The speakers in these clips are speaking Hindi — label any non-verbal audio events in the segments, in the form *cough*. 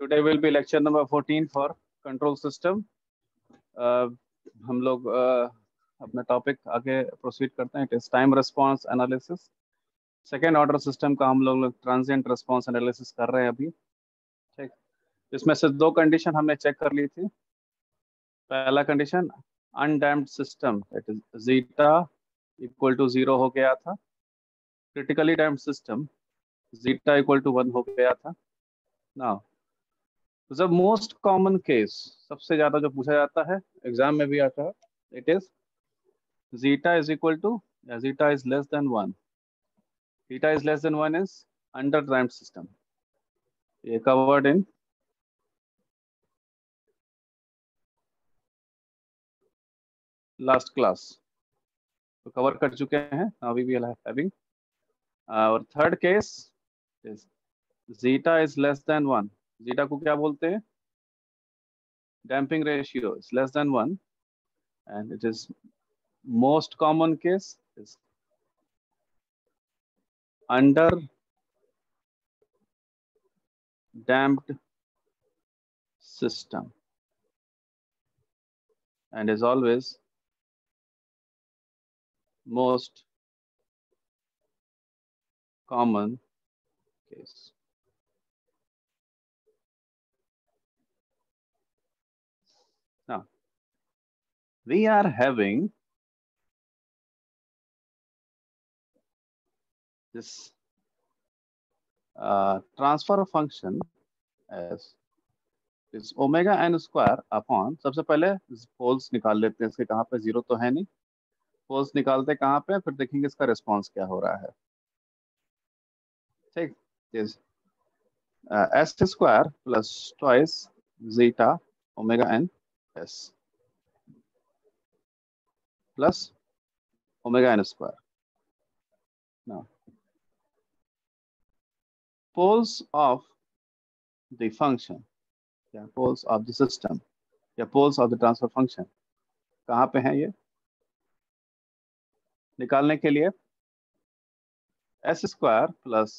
Today will be lecture number 14 for control. Uh, हम लोग uh, अपना टॉपिक आगे प्रोसीड करते हैं. It is time response analysis second order system का हम लोग ट्रांजिएंट रिस्पांस एनालिसिस कर रहे हैं अभी. ठीक. इसमें से दो कंडीशन हमने चेक कर ली थी. पहला condition undamped system it is zeta equal to zero हो गया था. Critically damped system zeta equal to one हो गया था. ना द मोस्ट कॉमन केस सबसे ज़्यादा जो पूछा जाता है एग्ज़ाम में भी आता है it is zeta is equal to zeta is less than one zeta is less than one is under ड्राइम system ये कवर्ड इन लास्ट क्लास तो कवर कर चुके हैं, अभी भी हैविंग और third case is zeta is less than one zeta को क्या बोलते हैं damping ratio is less than 1 and it is most common case is under damped system and is always most common case. Now, we are having this uh, transfer function as is omega n square upon सबसे पहले पोल्स निकाल लेते हैं इसके कहाँ पे ज़ीरो तो है नहीं। पोल्स निकालते कहाँ पे फिर देखेंगे इसका रिस्पांस क्या हो रहा है। ठीक is s square plus twice zeta omega n s plus omega n square now, poles of the function, या poles of the system, या poles of the transfer function, कहाँ पे हैं ये? निकालने के लिए s square plus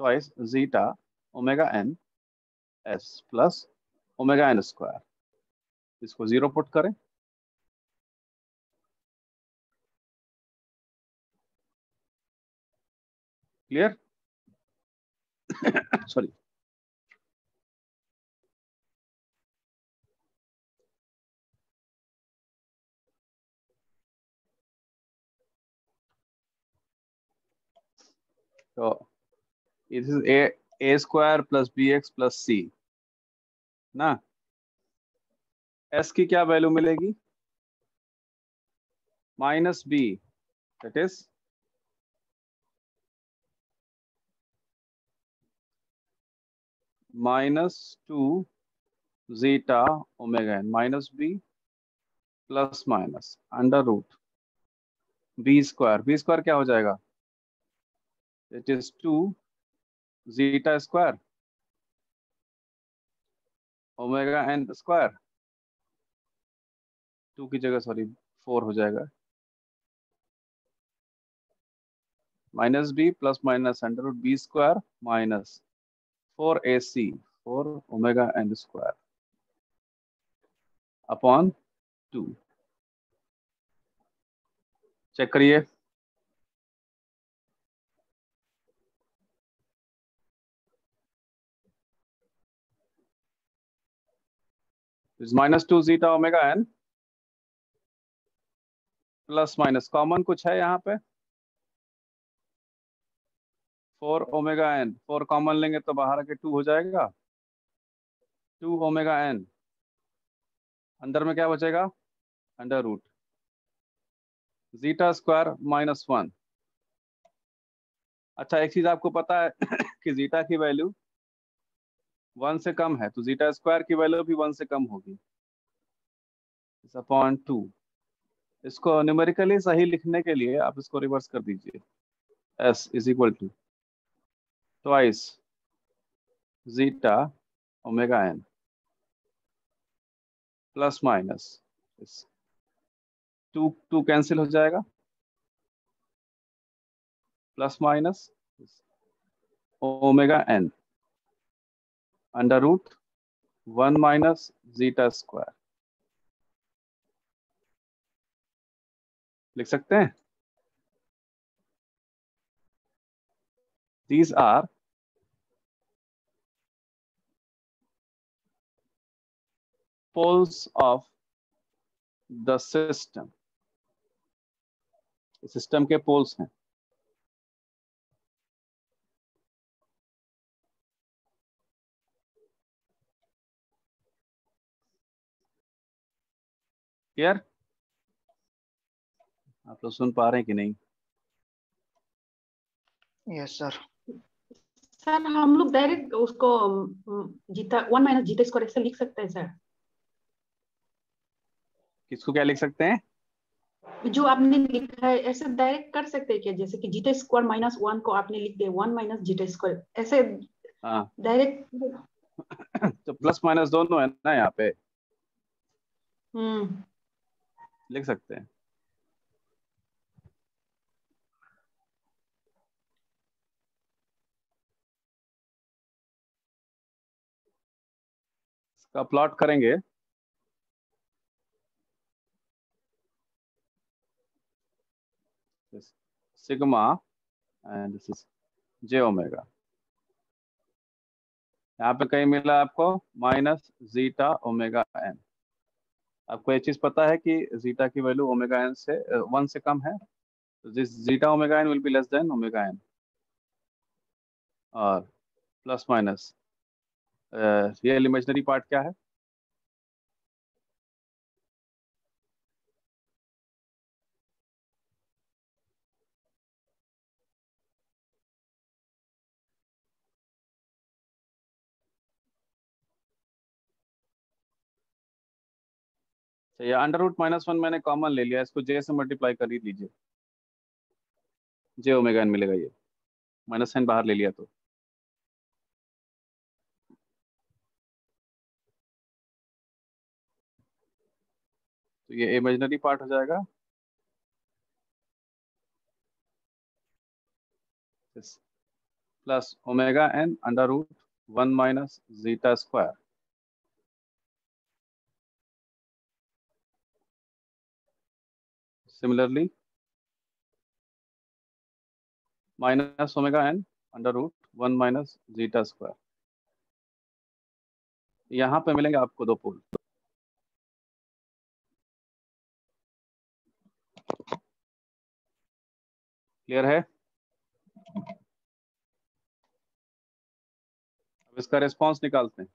twice zeta omega n s plus omega n square इसको ज़ीरो पुट करें। Clear sorry so this is a a square plus bx plus c ना s की क्या वैल्यू मिलेगी minus b that is minus two zeta omega n, minus b plus minus, under root b square. B square क्या हो जाएगा? It is two zeta square omega n square. Two की जगह सॉरी फोर हो जाएगा। Minus b plus minus, under root b square minus four a c four omega n square upon two check करिए। Minus two zeta omega n plus minus common कुछ है यहाँ पे। Four omega n, four common लेंगे तो बाहर आके टू हो जाएगा। टू ओमेगा एन, अंदर में क्या बचेगा? Under root. Zeta square minus one. अच्छा एक चीज़ आपको पता है *clears throat* कि जीटा की वैल्यू वन से कम है तो जीटा स्क्वायर की वैल्यू भी वन से कम होगी। Upon two. इसको न्यूमेरिकली सही लिखने के लिए आप इसको रिवर्स कर दीजिए। S is equal to. Twice. Zeta, omega n. Plus minus two two cancel हो जाएगा. Plus minus omega n under root one minus zeta square लिख सकते हैं? These are poles of the system. System के पोल्स हैं। क्लियर आप लोग सुन पा रहे हैं कि नहीं? यस सर सर हम लोग डायरेक्ट उसको zeta one minus zeta square ऐसे लिख सकते हैं सर किसको क्या लिख सकते हैं? जो आपने लिखा है ऐसे डायरेक्ट कर सकते हैं क्या? जैसे कि जीटा स्क्वायर माइनस वन को आपने लिख दिया वन माइनस जीटा स्क्वायर ऐसे हाँ। डायरेक्ट *coughs* तो प्लस माइनस दोनों है ना यहाँ पे? हम्म। लिख सकते हैं। इसका प्लॉट करेंगे। Sigma and this is j omega यहाँ पे कहीं मिला आपको? माइनस जीटा ओमेगा एन आपको ये चीज़ पता है कि जीटा की वैल्यू ओमेगा एन से वन से कम है। This zeta omega n will be less than omega n और plus minus real imaginary part क्या है? ये अंडर रूट माइनस वन मैंने कॉमन ले लिया, इसको जे से मल्टीप्लाई कर ही लीजिए जे ओमेगा एन मिलेगा ये। माइनस एन बाहर ले लिया तो। तो ये इमेजनरी पार्ट हो जाएगा। Plus omega n under root one minus zeta square similarly minus omega n under root 1 minus zeta square यहाँ पे मिलेंगे आपको दो पोल क्लियर है अब इसका रिस्पांस निकालते हैं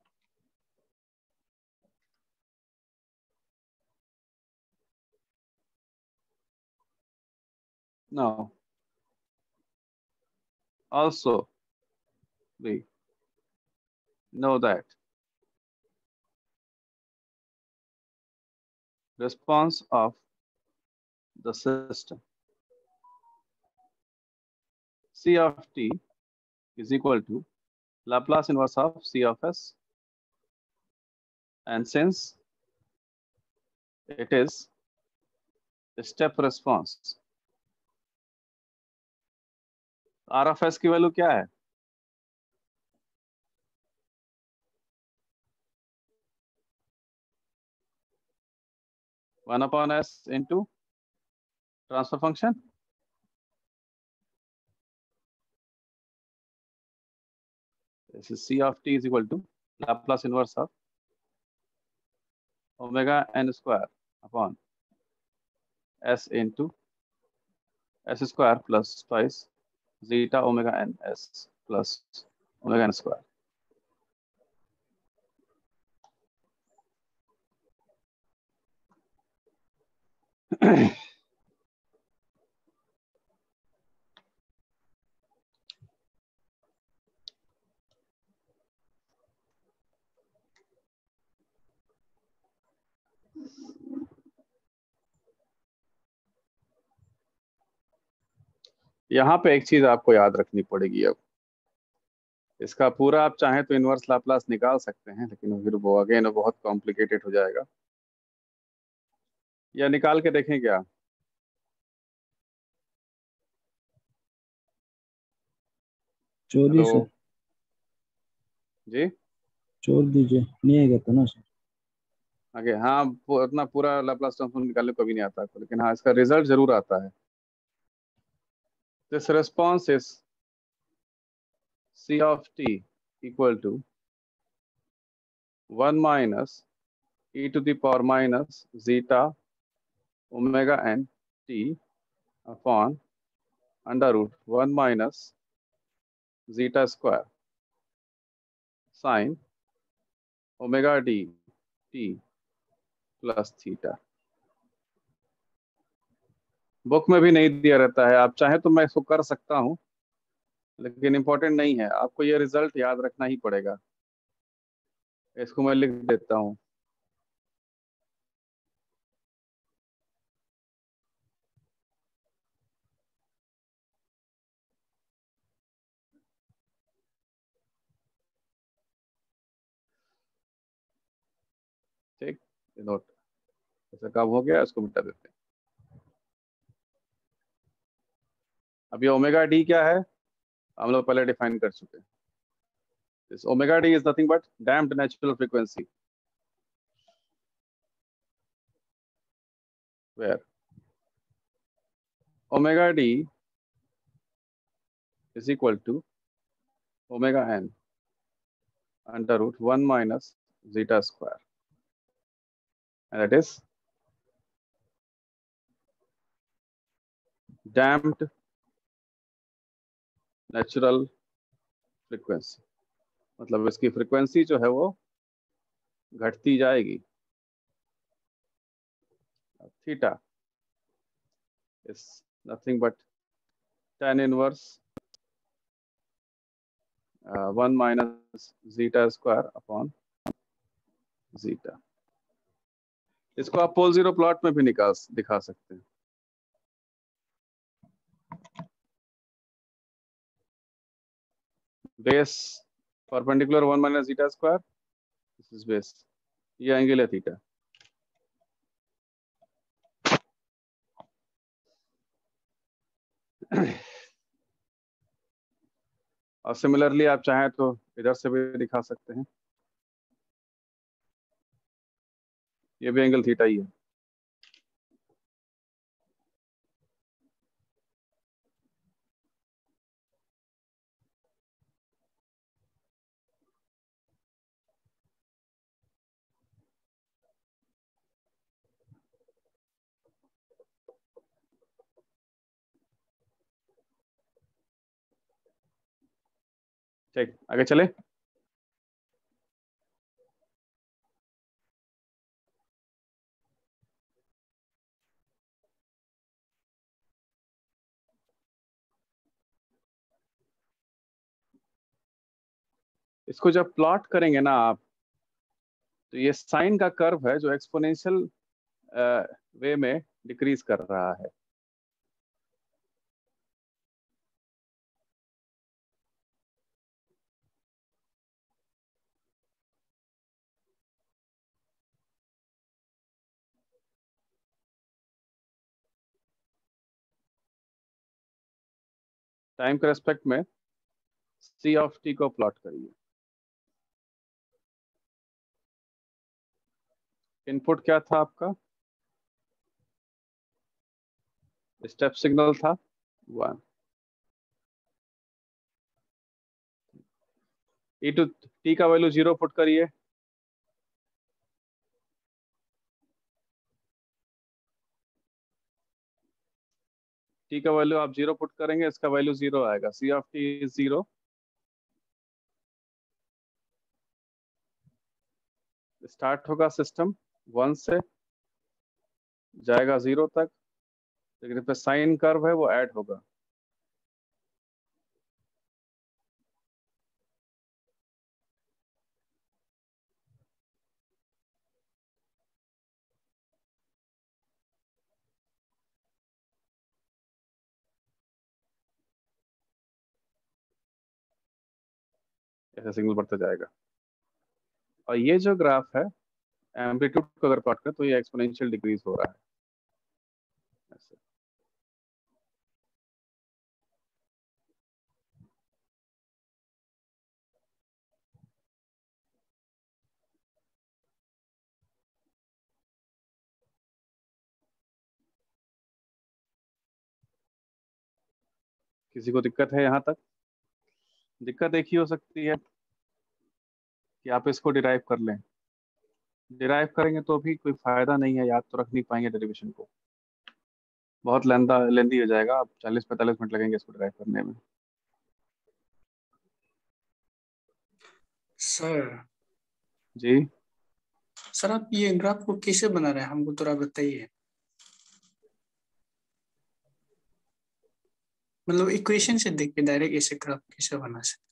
Now, also we know that response of the system. C of t is equal to Laplace inverse of C of s. And since it is a step response R F S की वैल्यू क्या है one upon s into transfer function c of t is equal to plus inverse of omega n square upon s into s square plus twice zeta omega n s plus omega n square. यहाँ पे एक चीज़ आपको याद रखनी पड़ेगी अब। इसका पूरा आप चाहें तो इनवर्स लाप्लास निकाल सकते हैं लेकिन फिर वो अगेन बहुत कॉम्प्लिकेटेड हो जाएगा। या निकाल के देखें क्या? हेलो। सर जी? छोड़ दीजिए नहीं आएगा तो ना सर। आगे हाँ उतना पूरा लाप्लास ट्रांसफॉर्म निकालने को भी नहीं आता लेकिन हाँ इसका रिज़ल्ट ज़रूर आता है। this response is C of t equal to 1 minus e to the power minus zeta omega n t upon under root 1 minus zeta square sine omega d t plus theta. Book में भी नहीं दिया रहता है। आप चाहे तो मैं इसको कर सकता हूँ, लेकिन इम्पोर्टेंट नहीं है। आपको ये रिज़ल्ट याद रखना ही पड़ेगा। इसको मैं लिख देता हूँ। ठीक नोट ऐसा काम हो गया, इसको मिटा देते हैं। अब ये ओमेगा डी क्या है? हम लोग पहले डिफाइन कर चुके हैं। Omega d is nothing but damped natural frequency where omega d is equal to omega n under root one minus zeta square and that is damped natural frequency. मतलब इसकी फ्रीक्वेंसी जो है वो घटती जाएगी। Theta is nothing but tan inverse one minus zeta square upon zeta इसको आप पोल ज़ीरो प्लॉट में भी निकाल, दिखा सकते हैं। Base perpendicular 1 minus zeta square, this is base. ये एंगल है थीटा और सिमिलरली आप चाहें तो इधर से भी दिखा सकते हैं। ये भी एंगल थीटा ही है। ठीक आगे चले। इसको जब प्लॉट करेंगे ना आप तो ये साइन का कर्व है जो एक्सपोनेंशियल वे में डिक्रीज कर रहा है। टाइम के रेस्पेक्ट में सी ऑफ़ टी को प्लॉट करिए। इनपुट क्या था आपका? स्टेप सिग्नल था। वन ई टू टी का वैल्यू ज़ीरो पुट करिए। टी का वैल्यू आप ज़ीरो पुट करेंगे, इसका वैल्यू ज़ीरो आएगा। C of t is zero start होगा सिस्टम वन से, जाएगा ज़ीरो तक। लेकिन साइन कर्व है, वो ऐड होगा। ऐसा सिग्नल बढ़ता जाएगा। और ये जो ग्राफ है, एम्पलीट्यूड को अगर प्लॉट करें तो ये एक्सपोनेंशियल डिक्रीज हो रहा है। ऐसे। किसी को दिक्कत है यहाँ तक? दिक्कत एक ही हो सकती है कि आप इसको डिराइव कर लें। डिराइव करेंगे तो भी कोई फ़ायदा नहीं है याद तो रख नहीं पाएँगे डेरिवेशन को। बहुत लेंदा लेंदी हो जाएगा। आप चालीस पैंतालीस मिनट लगेंगे इसको ड्राइव करने में। सर। जी। सर आप ये ग्राफ को कैसे बना रहे हैं? हमको थोड़ा बताइए। मतलब इक्वेशन से देख के डायरेक्ट ऐसे ग्राफ कैसे बना सकते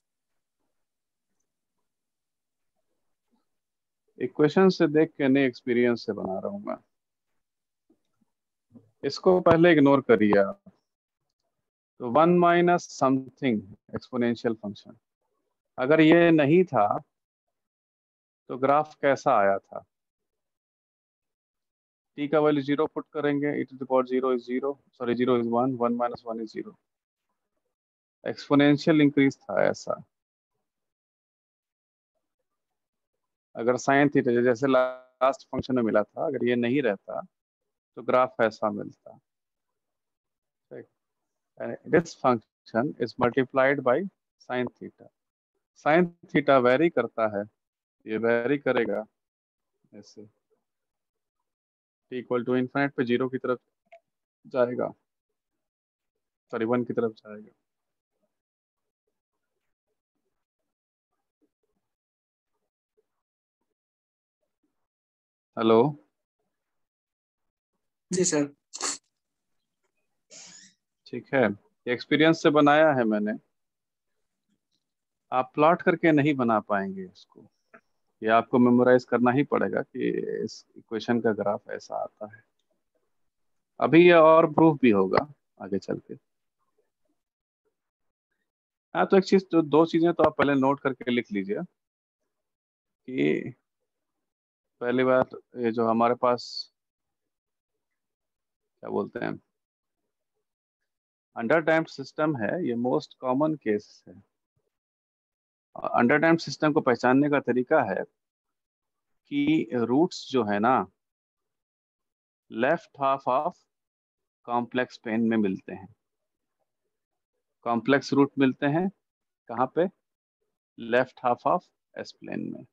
इक्वेशन से देख के नहीं एक्सपीरियंस से बना रहा हूँ मैं। इसको पहले इग्नोर करिए आप। तो one minus something exponential function अगर ये नहीं था तो ग्राफ कैसा आया था? टी का वैल्यू ज़ीरो पुट करेंगे e to the zero is zero sorry zero is one one minus one is zero exponential increase था ऐसा। अगर साइन थीटा जैसे लास्ट फ़ंक्शन में मिला था, अगर ये नहीं रहता तो ग्राफ ऐसा मिलता। This function is multiplied by sine theta sine theta vary करता है। ये वेरी करेगा। ऐसे। इक्वल टू इन्फाइनाइट पे ज़ीरो की तरफ़ जाएगा। सॉरी वन की तरफ़ जाएगा। हेलो। जी सर। ठीक है। एक्सपीरियंस से बनाया है मैंने। आप प्लॉट करके नहीं बना पाएँगे इसको। ये आपको मेमोराइज करना ही पड़ेगा कि इस इक्वेशन का ग्राफ ऐसा आता है। अभी ये और प्रूफ भी होगा आगे चल के। हाँ तो एक चीज़ तो दो चीज़ें तो आप पहले नोट करके लिख लीजिए कि पहली बार ये जो हमारे पास, क्या बोलते हैं अंडर डैम्प सिस्टम है, ये मोस्ट कॉमन केस है। अंडर डैम्प सिस्टम को पहचानने का तरीका है कि रूट्स जो है ना left half of complex plane में मिलते हैं। कॉम्प्लेक्स रूट मिलते हैं, कहाँ पे? Left half of S plane में।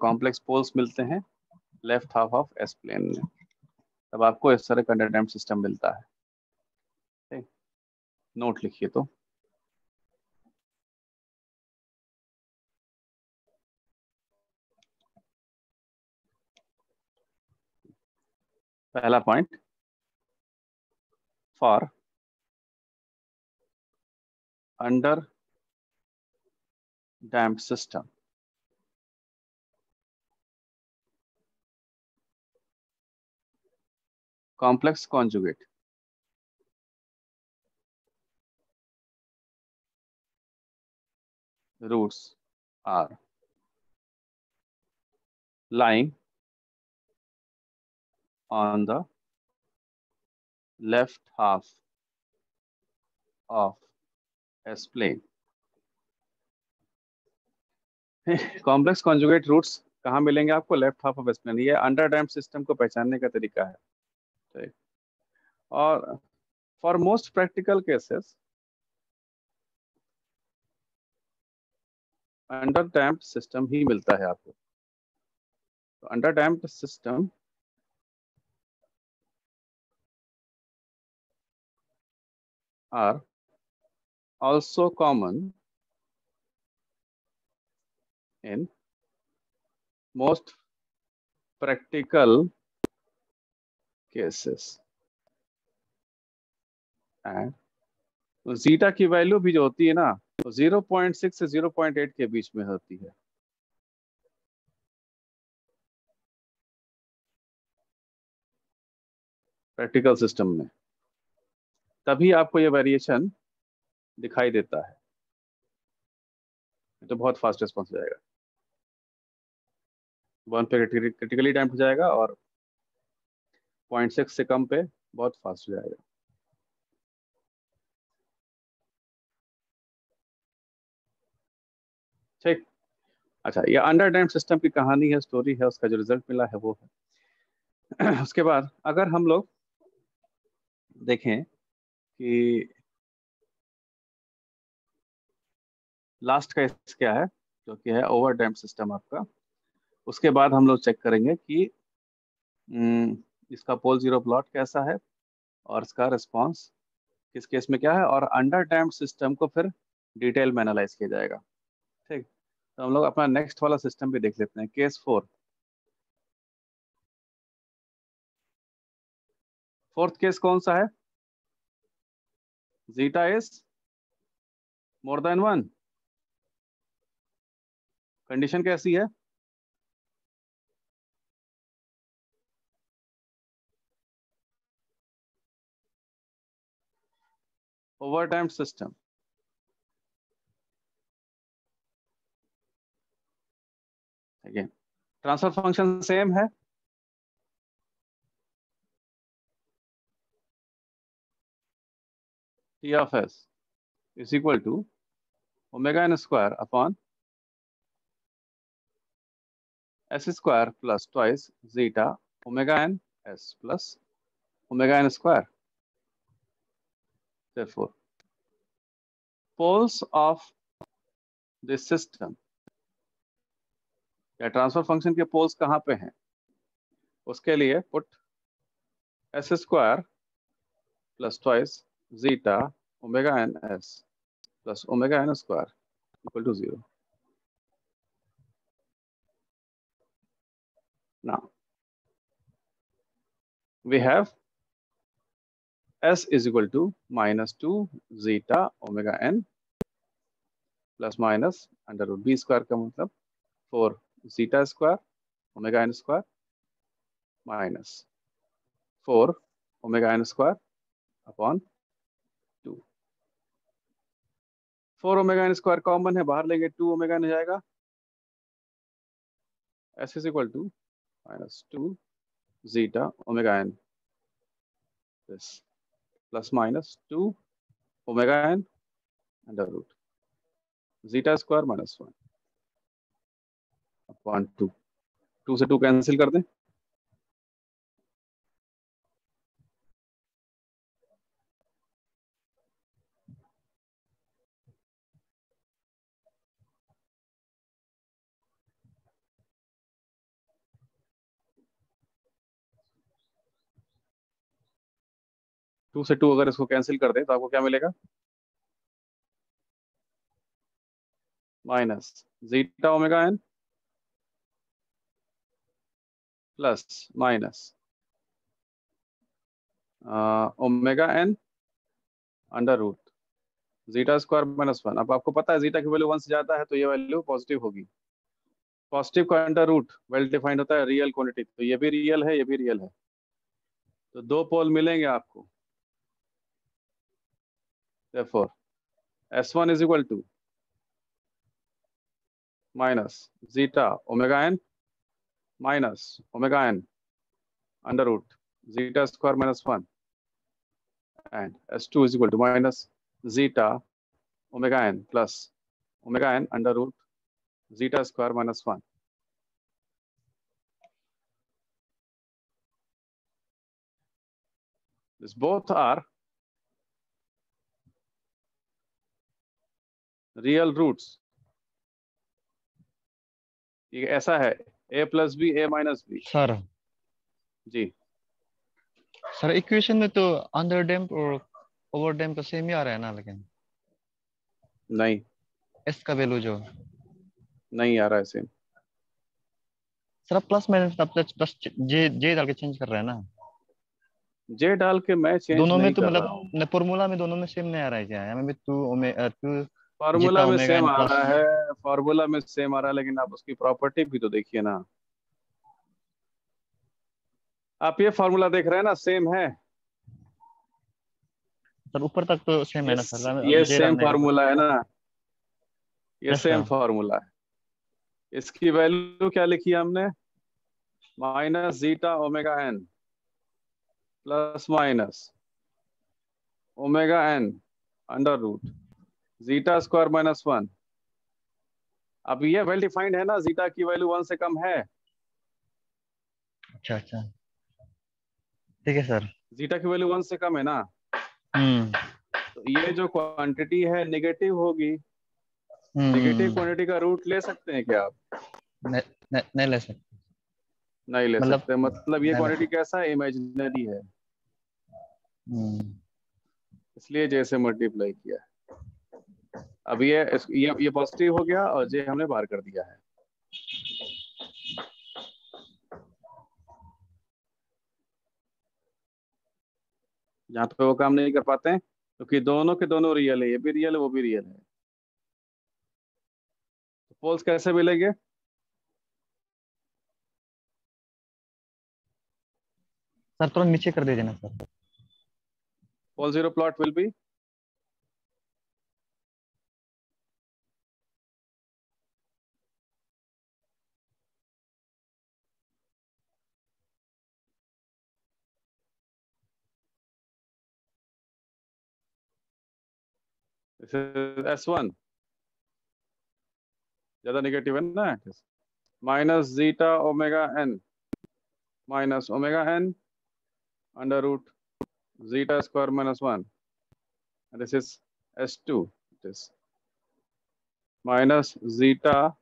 कॉम्प्लेक्स पोल्स मिलते हैं left half of S plane में। तब आपको इस तरह का अंडरडैम सिस्टम मिलता है। नोट लिखिए तो। पहला point for under damp system complex conjugate. Roots are lying on the left half of S plane. Complex conjugate roots कहाँ मिलेंगे आपको left half of S plane ये अंडर डैम सिस्टम को पहचानने का तरीका है right or for most practical cases under damp system ही मिलता है आपको तो under damp system are also common in most practical cases and तो जीटा की वैल्यू भी जो होती है ना तो 0.6 से 0.8 के बीच में होती है। प्रैक्टिकल सिस्टम में। तभी आपको ये वेरिएशन दिखाई देता है। तो बहुत फास्ट रिस्पॉन्स हो जाएगा। वन पे क्रिटिकली डैम्प हो जाएगा और पॉइंट सिक्स से कम पे बहुत फास्ट हो जाएगा। ठीक। अच्छा ये अंडर डैम सिस्टम की कहानी है स्टोरी है उसका जो रिज़ल्ट मिला है वो है। *clears throat* उसके बाद अगर हम लोग देखें कि लास्ट केस क्या है जो कि है ओवर डैम सिस्टम आपका उसके बाद हम लोग चेक करेंगे कि हम्म, इसका पोल ज़ीरो प्लॉट कैसा है और इसका रिस्पॉन्स किस केस में क्या है? और अंडर डैम्प सिस्टम को फिर डिटेल में एनालाइज किया जाएगा। ठीक? तो हम लोग अपना नेक्स्ट वाला सिस्टम भी देख लेते हैं। Case four. फोर्थ केस कौन सा है? Zeta is more than one. Condition कैसी है? Overtime system again transfer function same है T of S is equal to omega n square upon s square plus twice zeta omega n s plus omega n square therefore poles of this system या ट्रांसफ़र फ़ंक्शन के पोल्स कहाँ पे हैं उसके लिए put s square plus twice zeta omega n s plus omega n square equal to 0. Now, we have s is equal to minus 2 zeta omega n plus minus under root b square का मतलब 4 zeta square omega n square minus 4 omega n square upon two four omega n square common है बाहर लेंगे टू ओमेगा एन जाएगा s is equal to minus two zeta omega n this plus minus 2 omega n under root zeta square minus 1 upon 2 2 से 2 कैंसिल कर दें टू से टू अगर इसको कैंसिल कर दे तो आपको क्या मिलेगा? Minus zeta omega n plus minus omega n under root zeta square minus one अब आपको पता है जीटा की वैल्यू वन से ज़्यादा है तो ये वैल्यू पॉजिटिव होगी। पॉजिटिव का अंडर रूट वेल डिफाइंड होता है रियल क्वांटिटी तो ये भी रियल है, ये भी रियल है। तो दो पोल मिलेंगे आपको। Therefore s1 is equal to minus zeta omega n minus omega n under root zeta square minus 1 and s2 is equal to minus zeta omega n plus omega n under root zeta square minus 1 this both are real roots ये ऐसा है A plus B A minus B sir ji. Sir equation में तो अंडर डैम्प और ओवर डैम्प का सेम ही आ रहा है ना लेकिन? नहीं. एस का वैल्यू जो? नहीं आ रहा है सेम सर प्लस माइनस आप प्लस जे जे डाल के चेंज कर रहे हैं ना? जे डाल के मैं चेंज दोनों में तो मतलब फॉर्मूला में दोनों में सेम नहीं आ रहा है क्या? हमें भी टू ओमे टू फार्मूला में सेम आ रहा है। फार्मूला में सेम आ रहा है लेकिन आप उसकी प्रॉपर्टी भी तो देखिए ना। आप ये फार्मूला देख रहे हैं ना सेम है। सर ऊपर तक तो सेम है ना ये- सर ये सेम फार्मूला है ना। ये सेम. फार्मूला है। इसकी वैल्यू क्या लिखी है हमने? Minus zeta omega n plus minus omega n under root zeta square minus one अब ये वेल डिफाइंड है ना जीटा की वैल्यू वन से कम है। अच्छा अच्छा। ठीक है सर जीटा की वैल्यू वन से कम है ना? हम्म। तो ये जो क्वांटिटी है नेगेटिव होगी। नेगेटिव हम्म, क्वांटिटी का रूट ले सकते हैं क्या आप? नहीं नहीं- नहीं ले सकते। नहीं ले मतलब- सकते। मतलब ये क्वांटिटी कैसा है? इमेजिनरी है। हम्म, इसलिए जैसे मल्टीप्लाई किया। है अब ये ये ये पॉजिटिव हो गया और जे हमने बाहर कर दिया है। यहाँ पे वो काम नहीं कर पाते हैं क्योंकि दोनों के दोनों रियल है ये भी रियल है वो भी रियल है। पोल्स कैसे मिलेंगे? सर थोड़ा नीचे कर दीजिए ना sir. Pole zero plot will be s one ज़्यादा नेगेटिव है ना minus zeta omega n minus omega n under root minus 1 and this is s2 it is minus zeta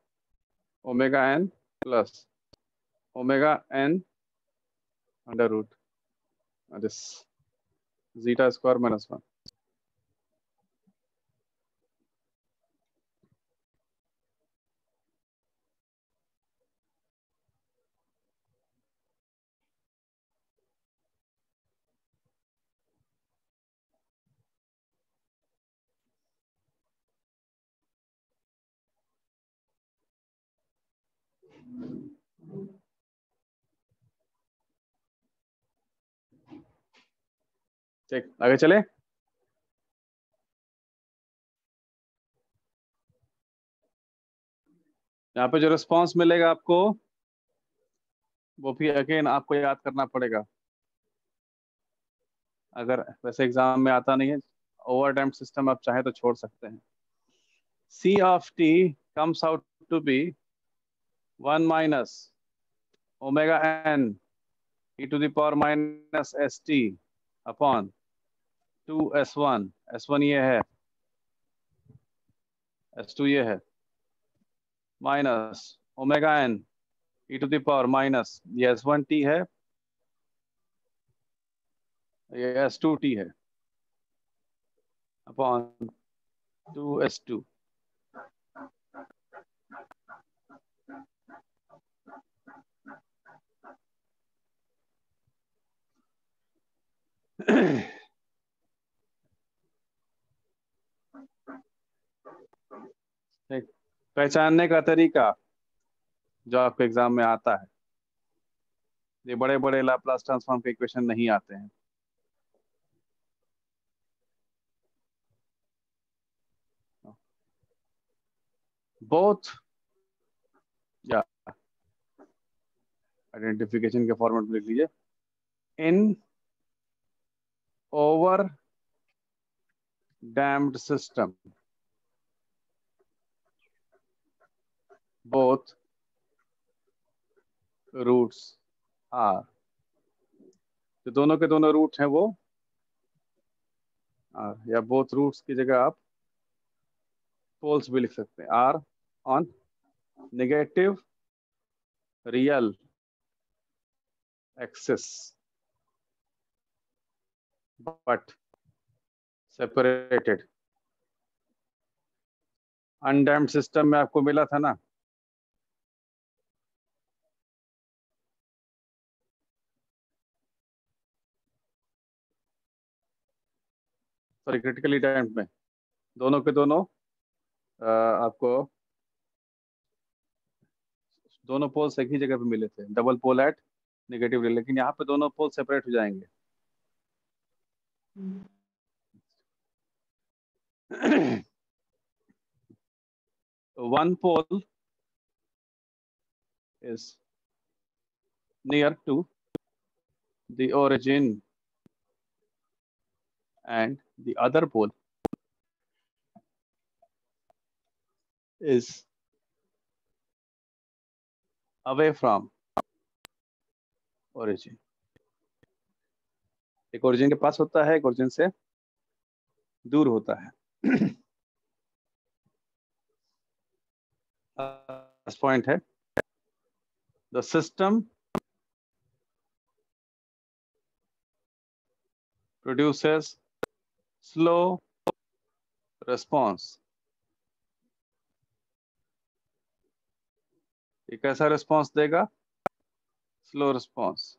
omega n plus omega n under root and this zeta square minus 1 ठीक आगे चले। यहाँ पे जो रिस्पांस मिलेगा आपको, वो भी अगेन आपको याद करना पड़ेगा। अगर वैसे एग्ज़ाम में आता नहीं है ओवर डैम्प सिस्टम आप चाहे तो छोड़ सकते हैं। C of t comes out to be one minus omega n e to the power two s one s one ये है। एस टू ये है। Minus omega n e to the power minus, ये एस वन टी है। ये एस टू टी है। Upon two s two. *clears throat* Yeah. ठीक पहचानने का तरीका जो आपके एग्ज़ाम में आता है। ये बड़े बड़े लाप्लास ट्रांसफॉर्म के इक्वेशन नहीं आते हैं। बोथ या आइडेंटिफिकेशन के फॉर्मेट में लिख लीजिए। In over damped system both roots are. तो दोनों के दोनों रूट हैं वो आर या बोथ रूट्स की जगह आप पोल्स भी लिख सकते हैं। Are on negative real axis but separated undamped system में आपको मिला था ना? सॉरी क्रिटिकली डैम्ड में। दोनों के दोनों आ, आपको दोनों पोल्स एक ही जगह पे मिले थे। डबल पोल एट नेगेटिव लेकिन यहाँ पे दोनों पोल सेपरेट हो जाएँगे। one pole is near to the origin and the other pole is away from origin एक ओरिजिन के पास होता है एक ओरिजिन से दूर होता है पॉइंट है the system produces slow response. ये कैसा रिस्पॉन्स देगा? Slow response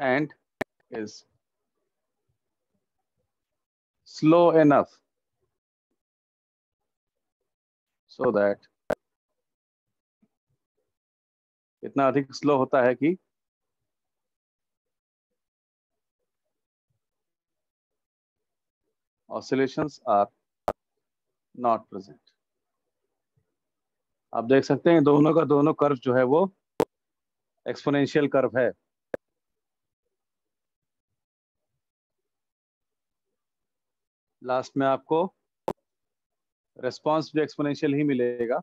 and is slow enough so that इतना अधिक स्लो होता है कि oscillations आर नॉट प्रेजेंट आप देख सकते हैं, दोनों का दोनों कर्व जो है वो एक्सपोनेंशियल कर्व है। लास्ट में आपको रेस्पॉन्स भी एक्सपोनेंशियल ही मिलेगा।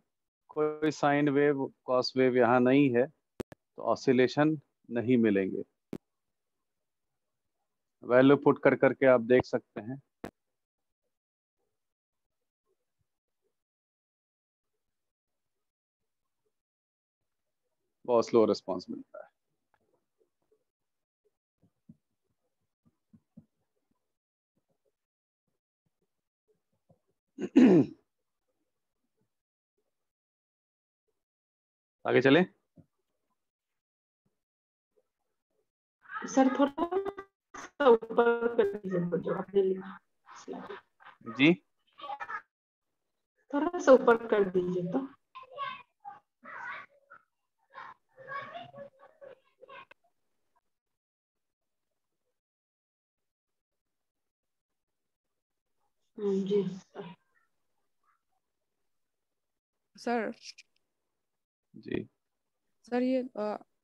कोई साइन वेव कॉस वेव यहाँ नहीं है तो ऑसिलेशन नहीं मिलेंगे। वैल्यू पुट कर करके आप देख सकते हैं। बहुत स्लो रिस्पॉन्स मिलता है। *clears throat* आगे चले। सर थोड़ा सा ऊपर कर दीजिए जो आपने लिखा। जी। थोड़ा सा ऊपर कर दीजिए तो। जी। सर। जी। सर ये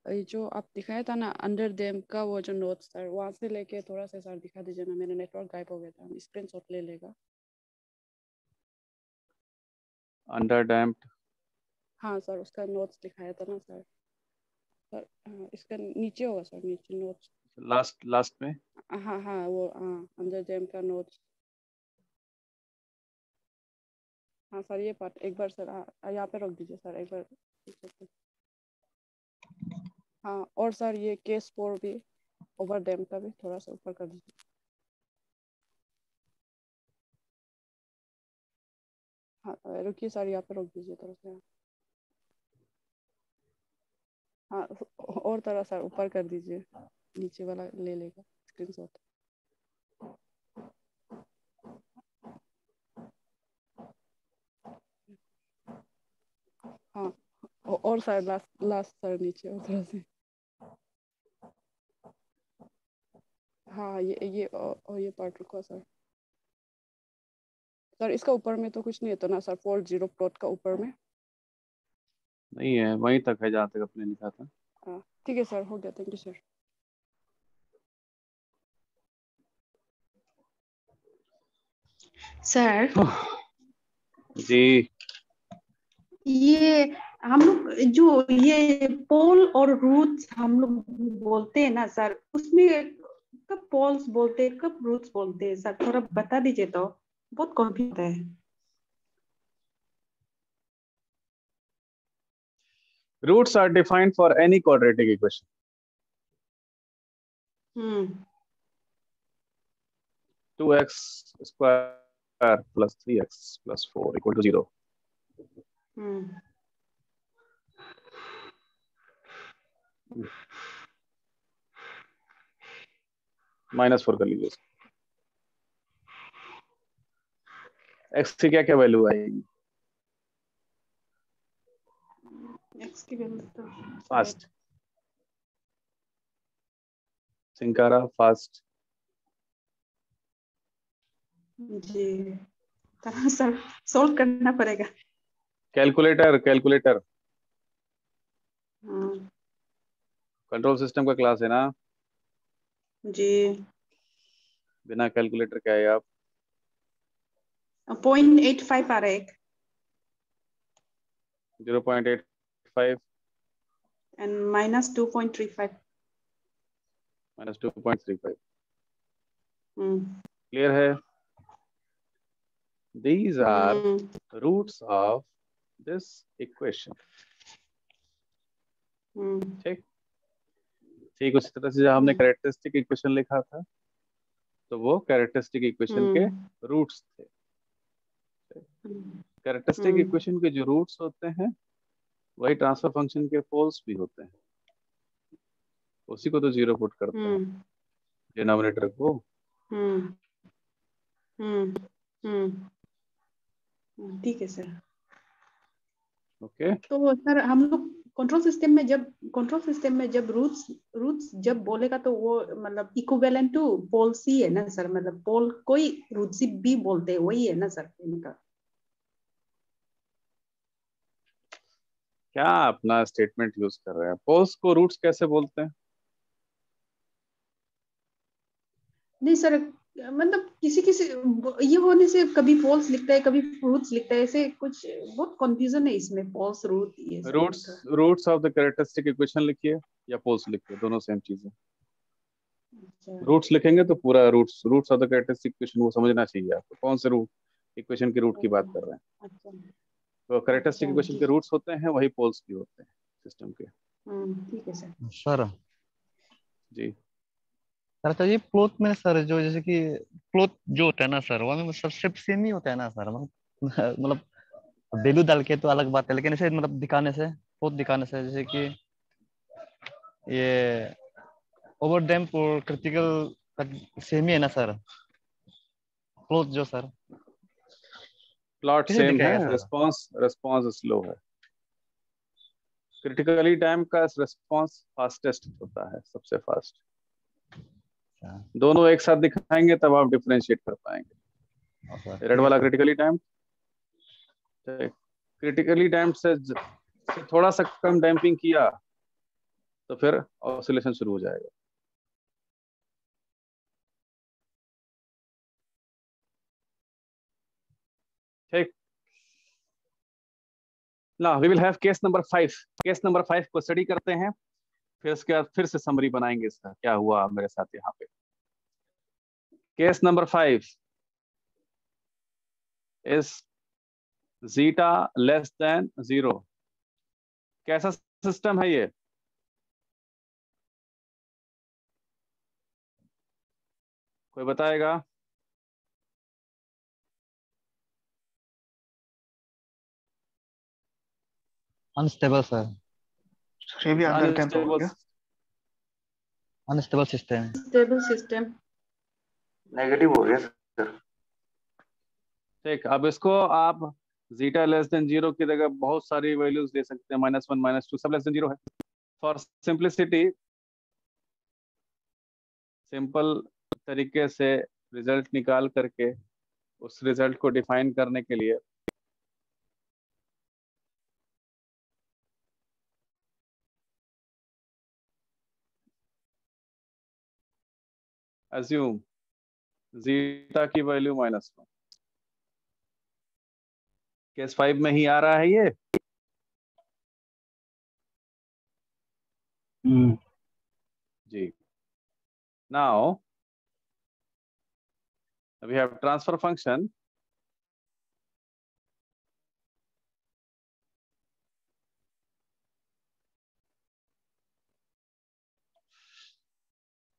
ये जो आप दिखाया था ना अंडर डैम का वो जो नोट सर वहाँ से लेके थोड़ा सा सर दिखा दीजिए ना मेरा नेटवर्क गायब हो गया था स्क्रीन शॉट ले लेगा। अंडर डैम्प्ड हाँ सर उसका नोट्स दिखाया था ना सर। सर हाँ, इसका नीचे होगा सर नीचे नोट्स लास्ट लास्ट में? हाँ हाँ वो हाँ अंडर डैम का नोट्स हाँ सर, ये पार्ट एक बार सर हाँ यहाँ पे रोक दीजिए सर, एक बार हाँ। और सर ये केस फोर भी ओवर डैम का भी थोड़ा सा ऊपर कर दीजिए। हाँ रुकिए सर, यहाँ पे रोक दीजिए थोड़ा सा। हाँ और थोड़ा सर, ऊपर कर दीजिए, नीचे वाला ले लेगा स्क्रीनशॉट हाँ और सर लास्ट लास्ट सर नीचे और थोड़ा से। हाँ ये ये और और ये पार्ट रुको सर सर इसका ऊपर में तो कुछ नहीं है तो ना सर फोर ज़ीरो प्लॉट का ऊपर में। नहीं है वहीं तक है जहाँ तक अपने लिखा था। हाँ ठीक है सर हो गया थैंक यू सर सर जी। ये हम लोग जो ये पोल और रूट्स हम लोग बोलते हैं ना सर उसमें कब पोल्स बोलते हैं कब रूट्स बोलते हैं सर? थोड़ा बता दीजिए तो बहुत होता है। Roots are defined for any quadratic equation. Hmm 2x square plus 3x plus 4 equal to 0 hmm minus four कर लीजिए। एक्स की क्या क्या वैल्यू आएगी एक्स की वैल्यू तो फास्ट सिंकारा फास्ट जी। तो सर सोल्व करना पड़ेगा। कैलकुलेटर कैलकुलेटर हाँ। कंट्रोल सिस्टम का क्लास है ना? जी। बिना कैलकुलेटर क्या आए आप। पॉइंट एट फाइव आ रहा है एक। Zero point eight five and minus two point three five minus two point three five clear है? These are hmm, roots of this equation. Hmm ठीक? ठीक उसी तरह से जब हमने कैरेक्टरिस्टिक इक्वेशन लिखा था तो वो कैरेक्टरिस्टिक इक्वेशन के रूट्स थे। हम्म कैरेक्टरिस्टिक। इक्वेशन के जो रूट्स होते हैं वही ट्रांसफ़र फ़ंक्शन के पोल्स भी होते हैं। उसी को तो ज़ीरो पुट करते हैं। डिनोमिनेटर को। हम्म, ठीक है सर ओके। तो सर हम लोग कंट्रोल सिस्टम में जब कंट्रोल सिस्टम में जब रूट्स रूट्स जब बोलेगा तो वो मतलब इक्विवेलेंट टू पोल सी है ना सर? मतलब पोल कोई रूट सी भी बोलते हैं वही है ना सर? इनका। क्या अपना स्टेटमेंट यूज़ कर रहे हैं? पोल्स को रूट्स कैसे बोलते हैं? नहीं सर मतलब किसी किसी ये होने से कभी पोल्स लिखता है कभी रूट्स लिखता है ऐसे कुछ बहुत कंफ्यूजन है इसमें पोल्स रूट ये roots roots of the characteristic equation लिखिए या पोल्स लिखिए दोनों सेम चीज़ है। अच्छा। रूट्स लिखेंगे तो पूरा roots roots of the characteristic equation वो समझना चाहिए आपको कौन से रूट इक्वेशन के रूट की बात कर रहे हैं। अच्छा। तो कैरेक्टरिस्टिक अच्छा, इक्वेशन के रूट्स होते हैं वही पोल्स भी होते हैं सिस्टम के। हम्म ठीक है सर। सर जी। सर तो ये प्लॉट में सर जो जैसे कि प्लॉट जो होता है ना सर वो में सबसे सेम ही होता है ना सर मतलब *laughs* मतलब वैल्यू डाल के तो अलग बात है लेकिन ऐसे मतलब दिखाने से प्लॉट दिखाने से जैसे कि ये ओवर डैम्प और क्रिटिकल सेम ही है ना सर? प्लॉट जो सर। प्लॉट सेम है रिस्पांस रिस्पांस स्लो है। क्रिटिकली टाइम का रिस्पांस फास्टेस्ट होता है सबसे फास्ट दोनों एक साथ दिखाएँगे तब आप डिफ्रेंशिएट कर पाएँगे। रेड वाला क्रिटिकली टाइम क्रिटिकली से से थोड़ा सा कम डैम्पिंग किया तो फिर ऑसिलेशन शुरू हो जाएगा। ठीक। ना we will have case number five case number five को स्टडी करते हैं। फिर उसके बाद फिर से समरी बनाएँगे इसका, क्या हुआ मेरे साथ यहाँ पे। Case number five is zeta less than zero कैसा सिस्टम है ये? कोई बताएगा? अनस्टेबल सर ये भी अंडर टेम्प हो गया unstable system stable system negative हो गया सर ठीक अब इसको आप जीटा लेस देन ज़ीरो की जगह बहुत सारी वैल्यूज़ दे सकते हैं माइनस वन माइनस टू सब लेस देन ज़ीरो है। फॉर सिंप्लिसिटी सिंपल तरीके से रिज़ल्ट निकाल करके उस रिज़ल्ट को डिफाइन करने के लिए assume जीटा की value minus one case five में ही आ रहा है ये? हम्म जी। Now we have transfer function.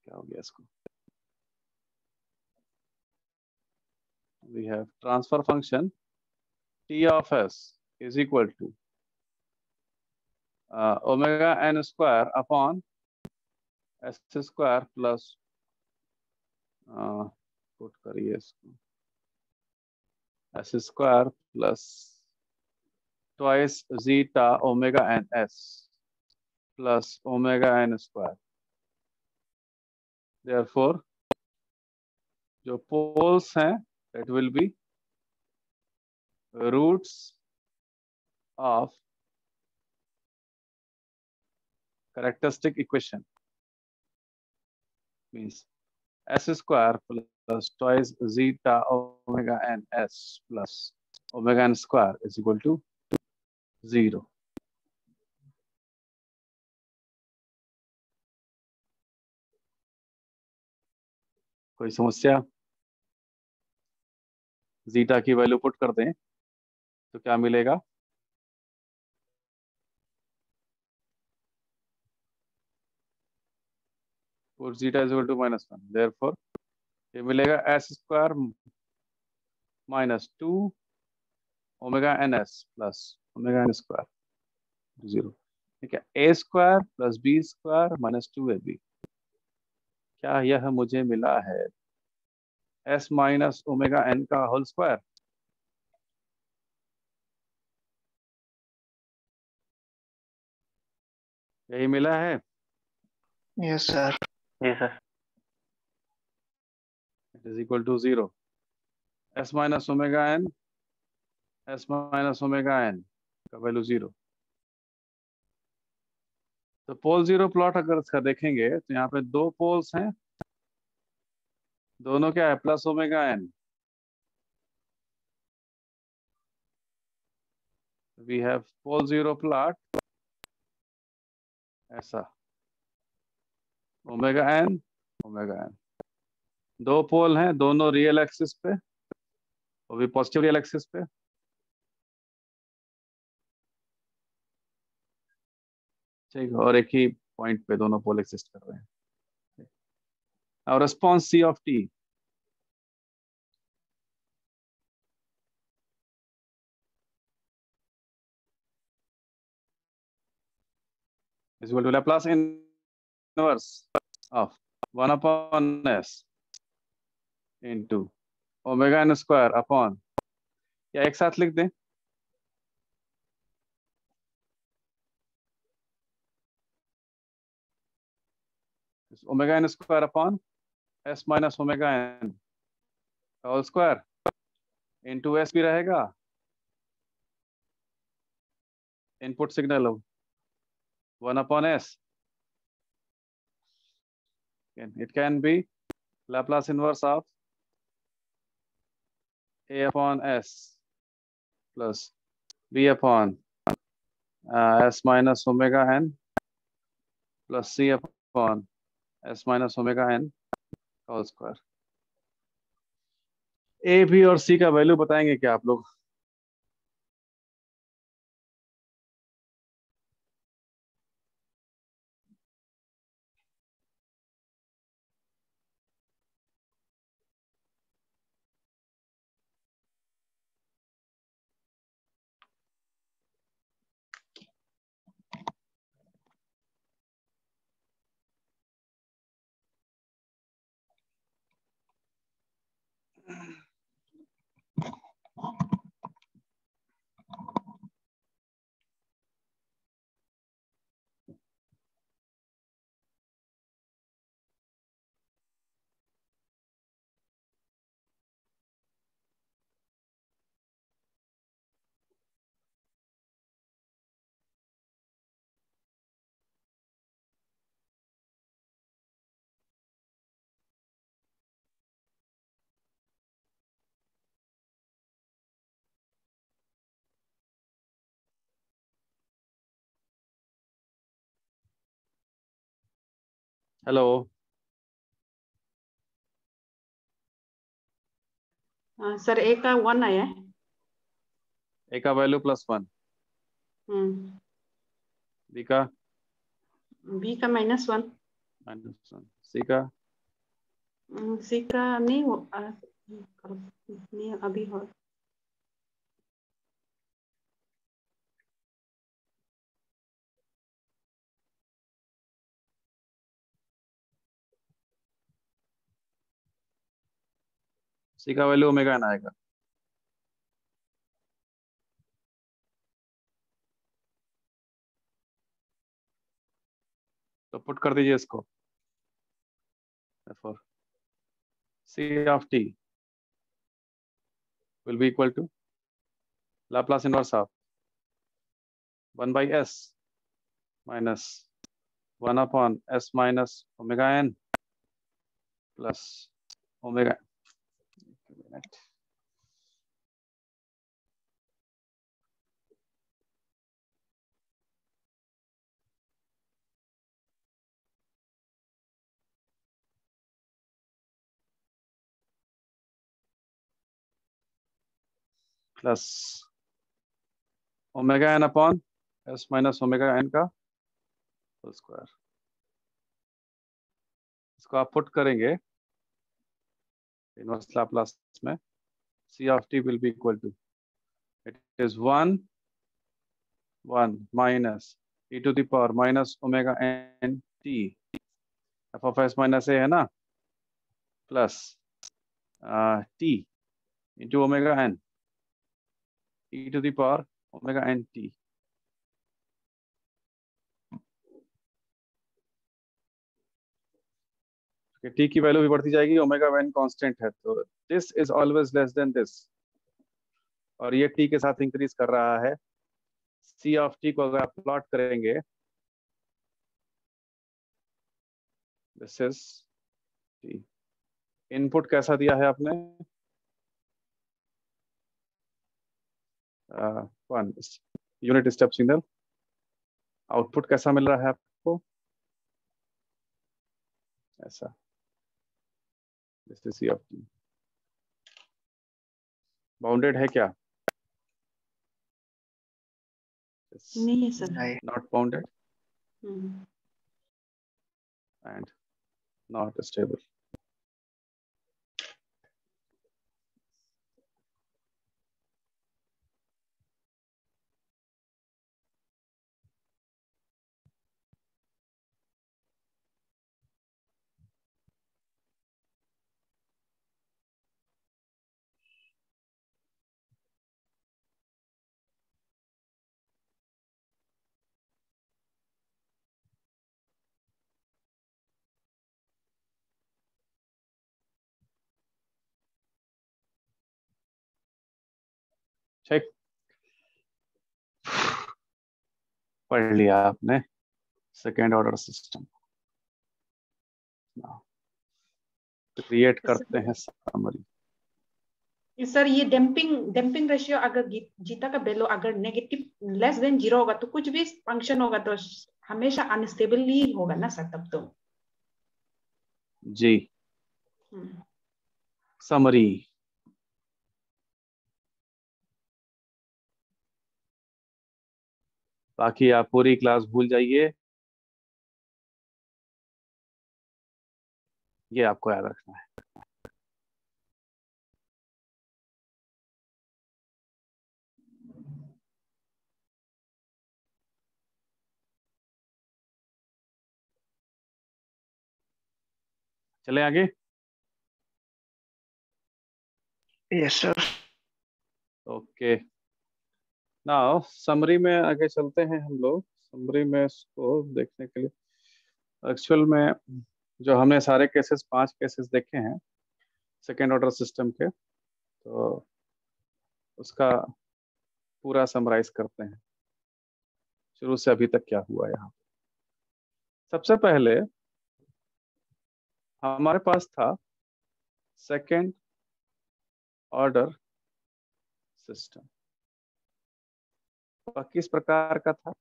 क्या हो गया इसको? We have transfer function t of s is equal to uh, omega n square upon s square plus uh, put करिए इसको s square plus twice zeta omega n s plus omega n square therefore जो poles हैं that will be roots of characteristic equation means s square plus twice zeta omega n s plus omega n square is equal to zero. कोई समस्या जीटा की वैल्यू पुट कर दें तो क्या मिलेगा? और zeta is to minus one therefore ये मिलेगा s square minus two omega n s plus omega n square zero ठीक है? A square plus B square minus two A B क्या यह मुझे मिला है? एस माइनस ओमेगा एन का होल स्क्वायर यही मिला है? Yes sir ji sir it is equal to 0 s minus omega n s minus omega n का वैल्यू ज़ीरो तो पोल ज़ीरो प्लॉट अगर इसका देखेंगे तो यहाँ पे दो पोल्स हैं। दोनों क्या है? Plus omega n. We have pole zero plot. ऐसा। Omega n omega n. दो पोल हैं, दोनों रियल एक्सिस पे वो भी पॉजिटिव रियल एक्सिस पे। ठीक, और एक ही पॉइंट पे दोनों पोल एक्सिस्ट कर रहे हैं। और response C of T is equal to Laplace inverse of 1 upon s into omega n square upon या एक साथ लिख दें omega N square upon s minus omega n whole square into s भी रहेगा। इनपुट सिग्नल हो। One upon s it can be Laplace inverse of A upon s plus B upon s minus omega n plus C upon s minus omega n whole square A B और सी का वैल्यू बताएँगे क्या आप लोग? Mm-hmm. हेलो। हाँ, सर ए का वन आया है। ए का value plus one hmm. B का? बी का minus one minus one C का? सी का नहीं हो नहीं अभी हो। सी का वैल्यू ओमेगा एन आएगा। तो पुट कर दीजिए इसको। C of t will be equal to Laplace inverse of one by s minus one upon s minus omega n plus omega minute. Plus omega n upon s minus omega n का स्क्वायर इसको आप पुट करेंगे इनवर्स लाप्लास में c of t will be equal to it is 1 1 minus e to the power minus omega n t f of s minus a है ना plus uh, t into omega n e to the power omega n t t की वैल्यू भी बढ़ती जाएगी ओमेगा वेन कांस्टेंट है तो this is always less than this और ये टी के साथ इंक्रीज कर रहा है। सी ऑफ़ टी को अगर आप प्लॉट करेंगे दिस इज़ टी इनपुट कैसा दिया है आपने? One unit step signal output कैसा मिल रहा है आपको? ऐसा। Is c of t. Bounded है क्या? नहीं sir. Not bounded and not and पढ़ लिया आपने सेकेंड ऑर्डर सिस्टम क्रिएट करते हैं समरी सर ये डैम्पिंग डैम्पिंग रेशियो अगर जीता का वैल्यू अगर नेगेटिव लेस देन ज़ीरो होगा तो कुछ भी फ़ंक्शन होगा तो हमेशा अनस्टेबल ही होगा ना सर तब तो। जी। हम्म, समरी बाकी आप पूरी क्लास भूल जाइए। ये आपको याद रखना है। चले आगे? Yes sir okay. Now, summary में आगे चलते हैं हम लोग। समरी में इसको देखने के लिए। एक्चुअल में जो हमने सारे केसेस पाँच केसेस देखे हैं सेकेंड ऑर्डर सिस्टम के तो उसका पूरा समराइज करते हैं। शुरू से अभी तक क्या हुआ यहाँ सबसे पहले हमारे पास था सेकेंड ऑर्डर सिस्टम वह किस प्रकार का था?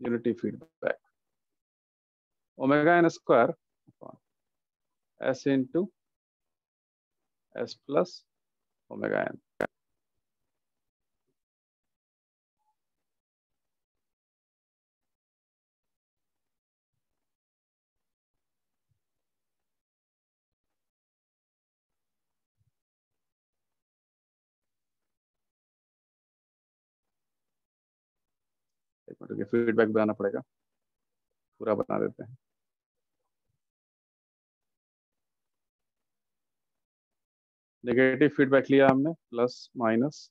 Unity feedback omega n square s into s plus omega n रुकिए फीडबैक बनाना पड़ेगा। पूरा बना देते हैं। नेगेटिव फीडबैक लिया हमने प्लस माइनस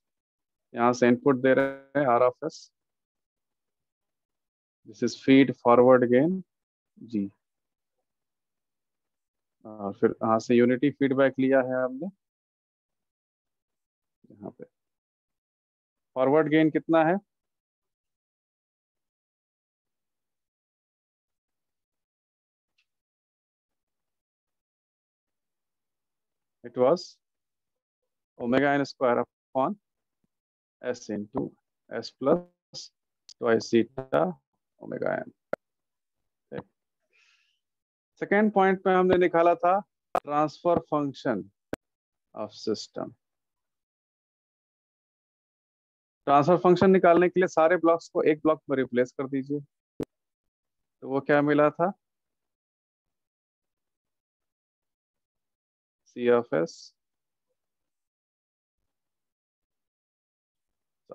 यहाँ से इनपुट दे रहे हैं r of s this is feed forward gain g और फिर यहाँ से यूनिटी फीडबैक लिया है हमने। यहाँ पे। फॉरवर्ड गेन कितना है? It was omega n square upon s into s plus twice zeta omega n. Second point पे हमने निकाला था transfer function of system transfer function निकालने के लिए सारे ब्लॉक्स को एक ब्लॉक में रिप्लेस कर दीजिए। तो वो क्या मिला था? C of s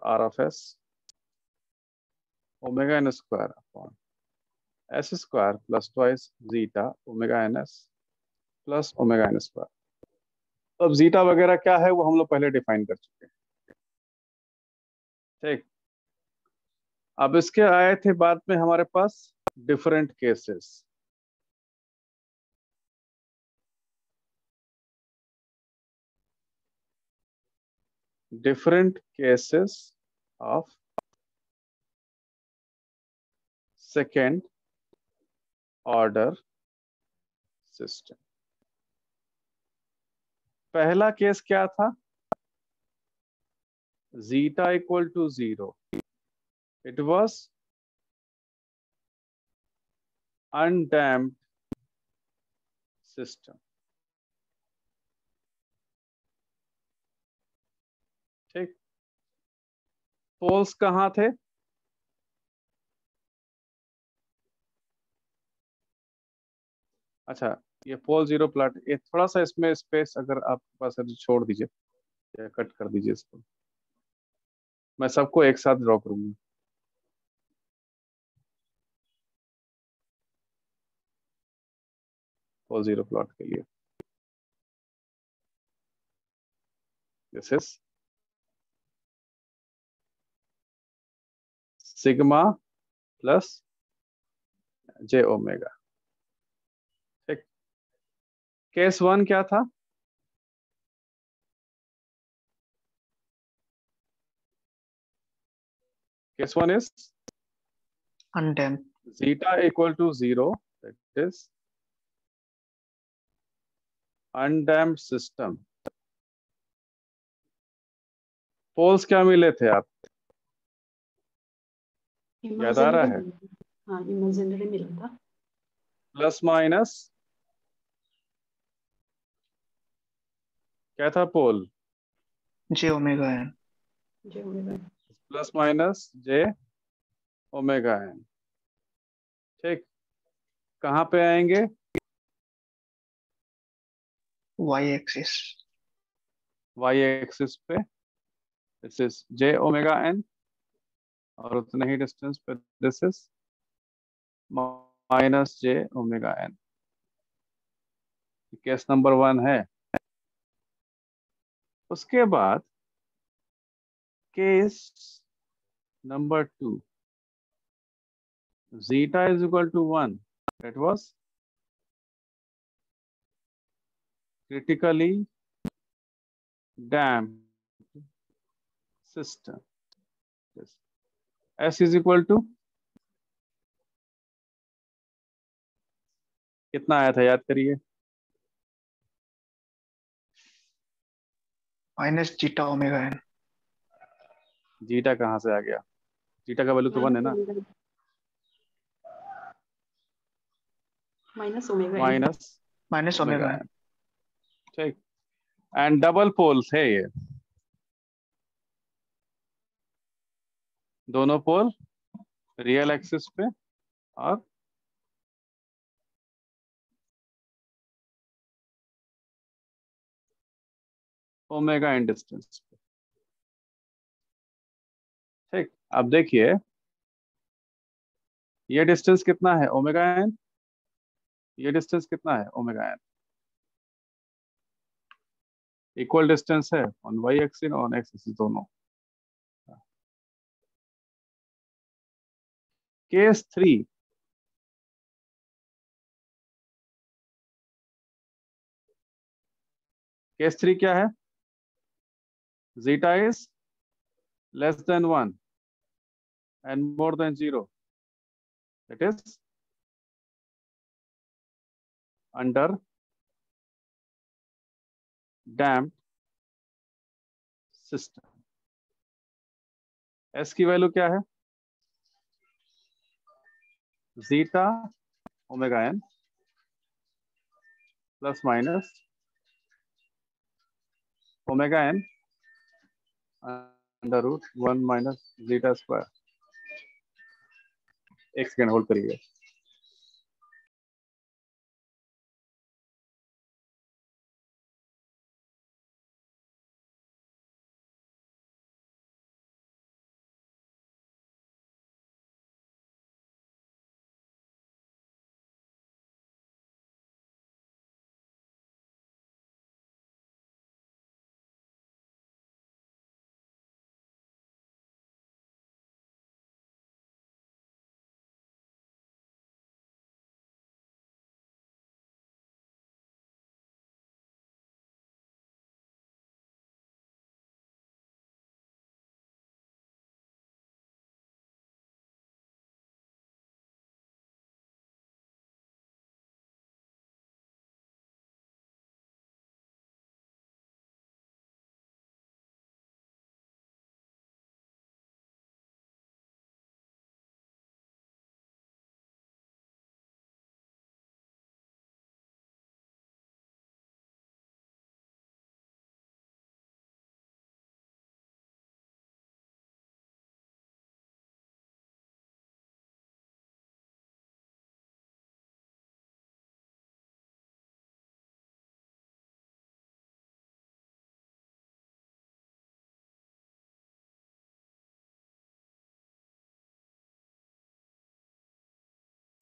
r of s omega n square upon s square plus twice zeta omega n s plus omega n square अब जीटा वगैरह क्या है वो हम लोग पहले डिफाइन कर चुके हैं। ठीक। अब इसके आए थे बाद में हमारे पास different cases different cases of second order system पहला केस क्या था zeta equal to zero it was undamped system ठीक। पोल्स कहाँ थे? अच्छा ये पोल ज़ीरो प्लाट ये थोड़ा सा इसमें स्पेस अगर आपके पास है तो छोड़ दीजिए। या कट कर दीजिए इसको। मैं सबको एक साथ ड्रॉ करूँगा। पोल ज़ीरो प्लॉट के लिए। This is sigma plus j omega ठीक। केस वन क्या था? Case one is undamped zeta equal to zero undamped system. Poles क्या मिले थे आप? याद आ रहा है? हाँ इमेजिनरी मिला था। Plus minus? क्या था पोल? जो omega plus minus j omega n. ठीक। कहाँ पे आएँगे? y axis. वाई एक्सिस पे। This is j omega n. और उतने ही डिस्टेंस पर this is minus j omega n case number one है। उसके बाद case number two zeta is equal to one that was critically damped system s is equal to? कितना आया था याद करिए। minus zeta omega n zeta कहाँ से आ गया? जीटा का वैल्यू तो वन है ना? Minus omega minus omega n ठीक। एंड डबल पोल्स है ये। दोनों पोल रियल एक्सिस पे और ओमेगा इन डिस्टेंस पे। ठीक, अब देखिए, ये डिस्टेंस कितना है? ओमेगा एन ये डिस्टेंस कितना है? ओमेगा एन इक्वल डिस्टेंस है on y axis on x axis दोनों। Case three. केस थ्री क्या है? Zeta is less than one and more than zero it is under damped system s की वैल्यू क्या है? Zeta, omega n, plus minus omega n under root one minus zeta square एक सेकेंड होल्ड करिए।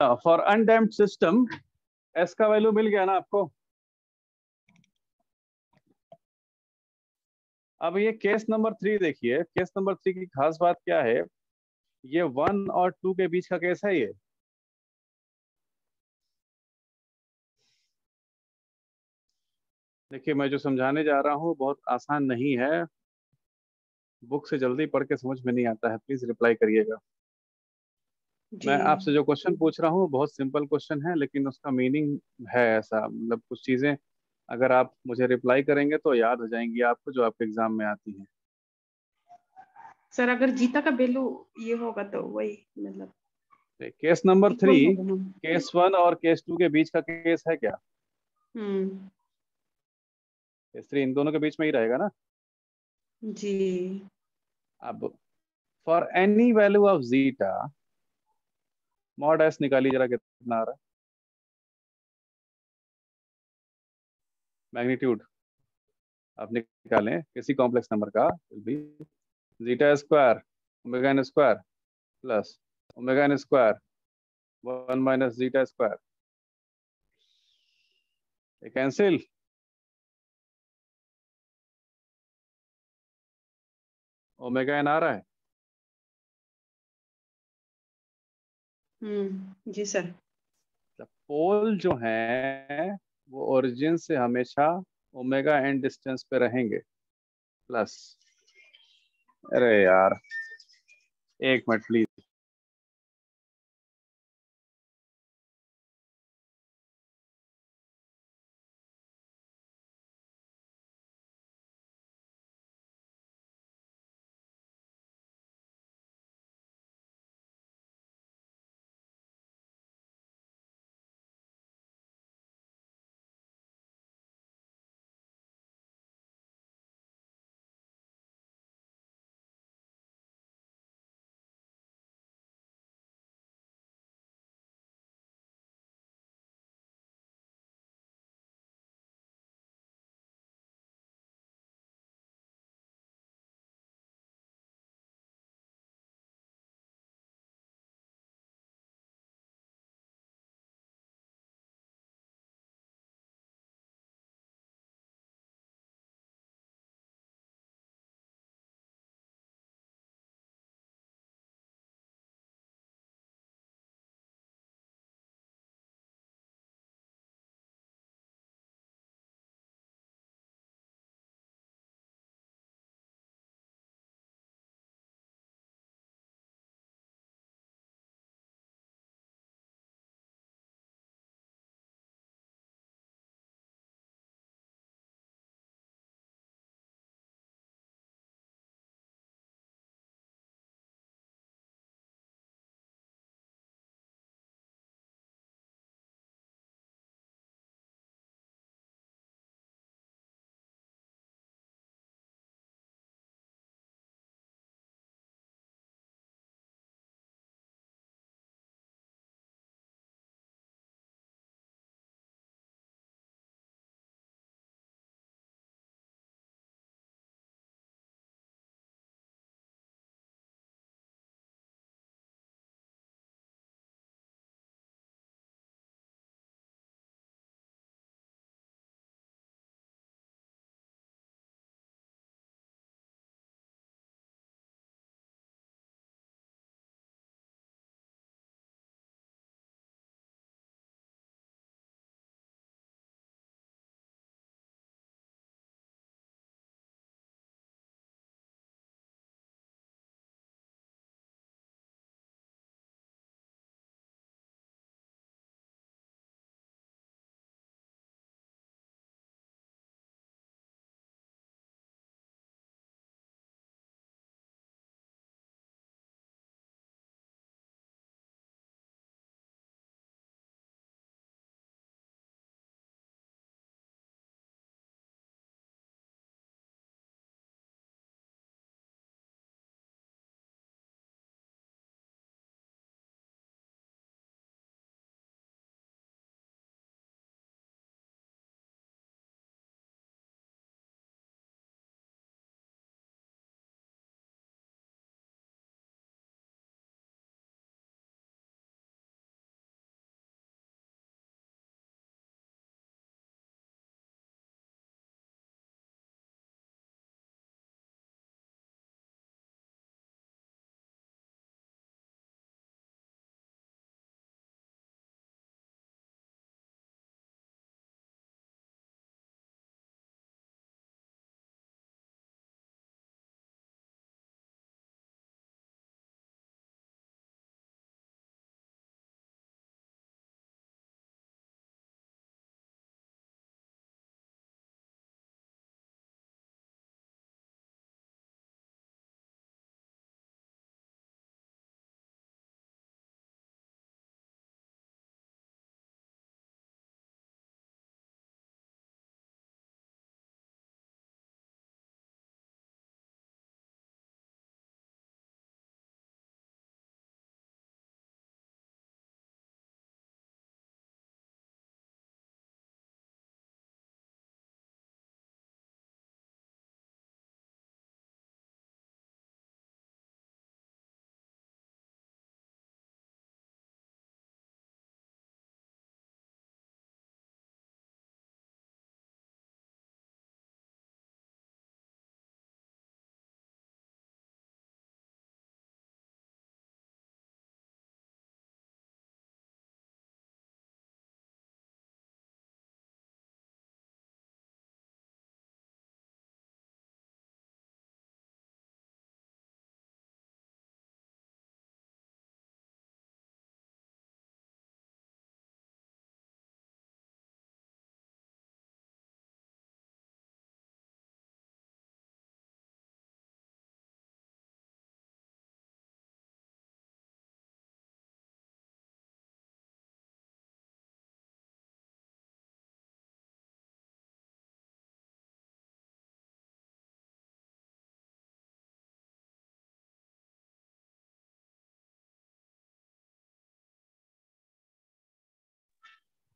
फॉर अनडैम्ड सिस्टम एस का वैल्यू मिल गया ना आपको? अब ये केस नंबर थ्री देखिए। केस नंबर थ्री की खास बात क्या है? ये वन और टू के बीच का केस है ये। देखिए, मैं जो समझाने जा रहा हूँ, बहुत आसान नहीं है। बुक से जल्दी पढ़ के समझ में नहीं आता है। प्लीज़ रिप्लाई करिएगा। मैं आपसे जो क्वेश्चन पूछ रहा हूँ बहुत सिंपल क्वेश्चन है लेकिन उसका मीनिंग है ऐसा। मतलब कुछ चीज़ें अगर आप मुझे रिप्लाई करेंगे तो याद हो जाएँगी आपको जो आपके एग्ज़ाम में आती हैं। सर अगर जीता का वैल्यू ये होगा तो वही मतलब case number three. Case one और केस टू के बीच का केस है क्या? हम्म। केस थ्री इन दोनों के बीच में ही रहेगा ना? जी। अब for any value of zeta mod s निकाली जरा कितना आ रहा है? मैग्नीट्यूड आप निकालें किसी कॉम्प्लेक्स नंबर का zeta square omega n square plus omega n square one minus zeta square cancel omega n आ रहा है। जी सर। पोल जो है, वो ओरिजिन से हमेशा ओमेगा एंड डिस्टेंस पे रहेंगे। प्लस अरे यार, एक minute please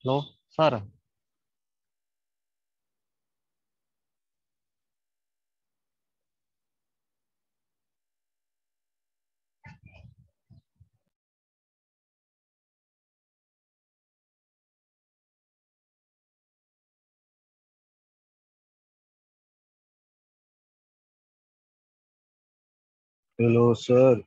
hello sir hello sir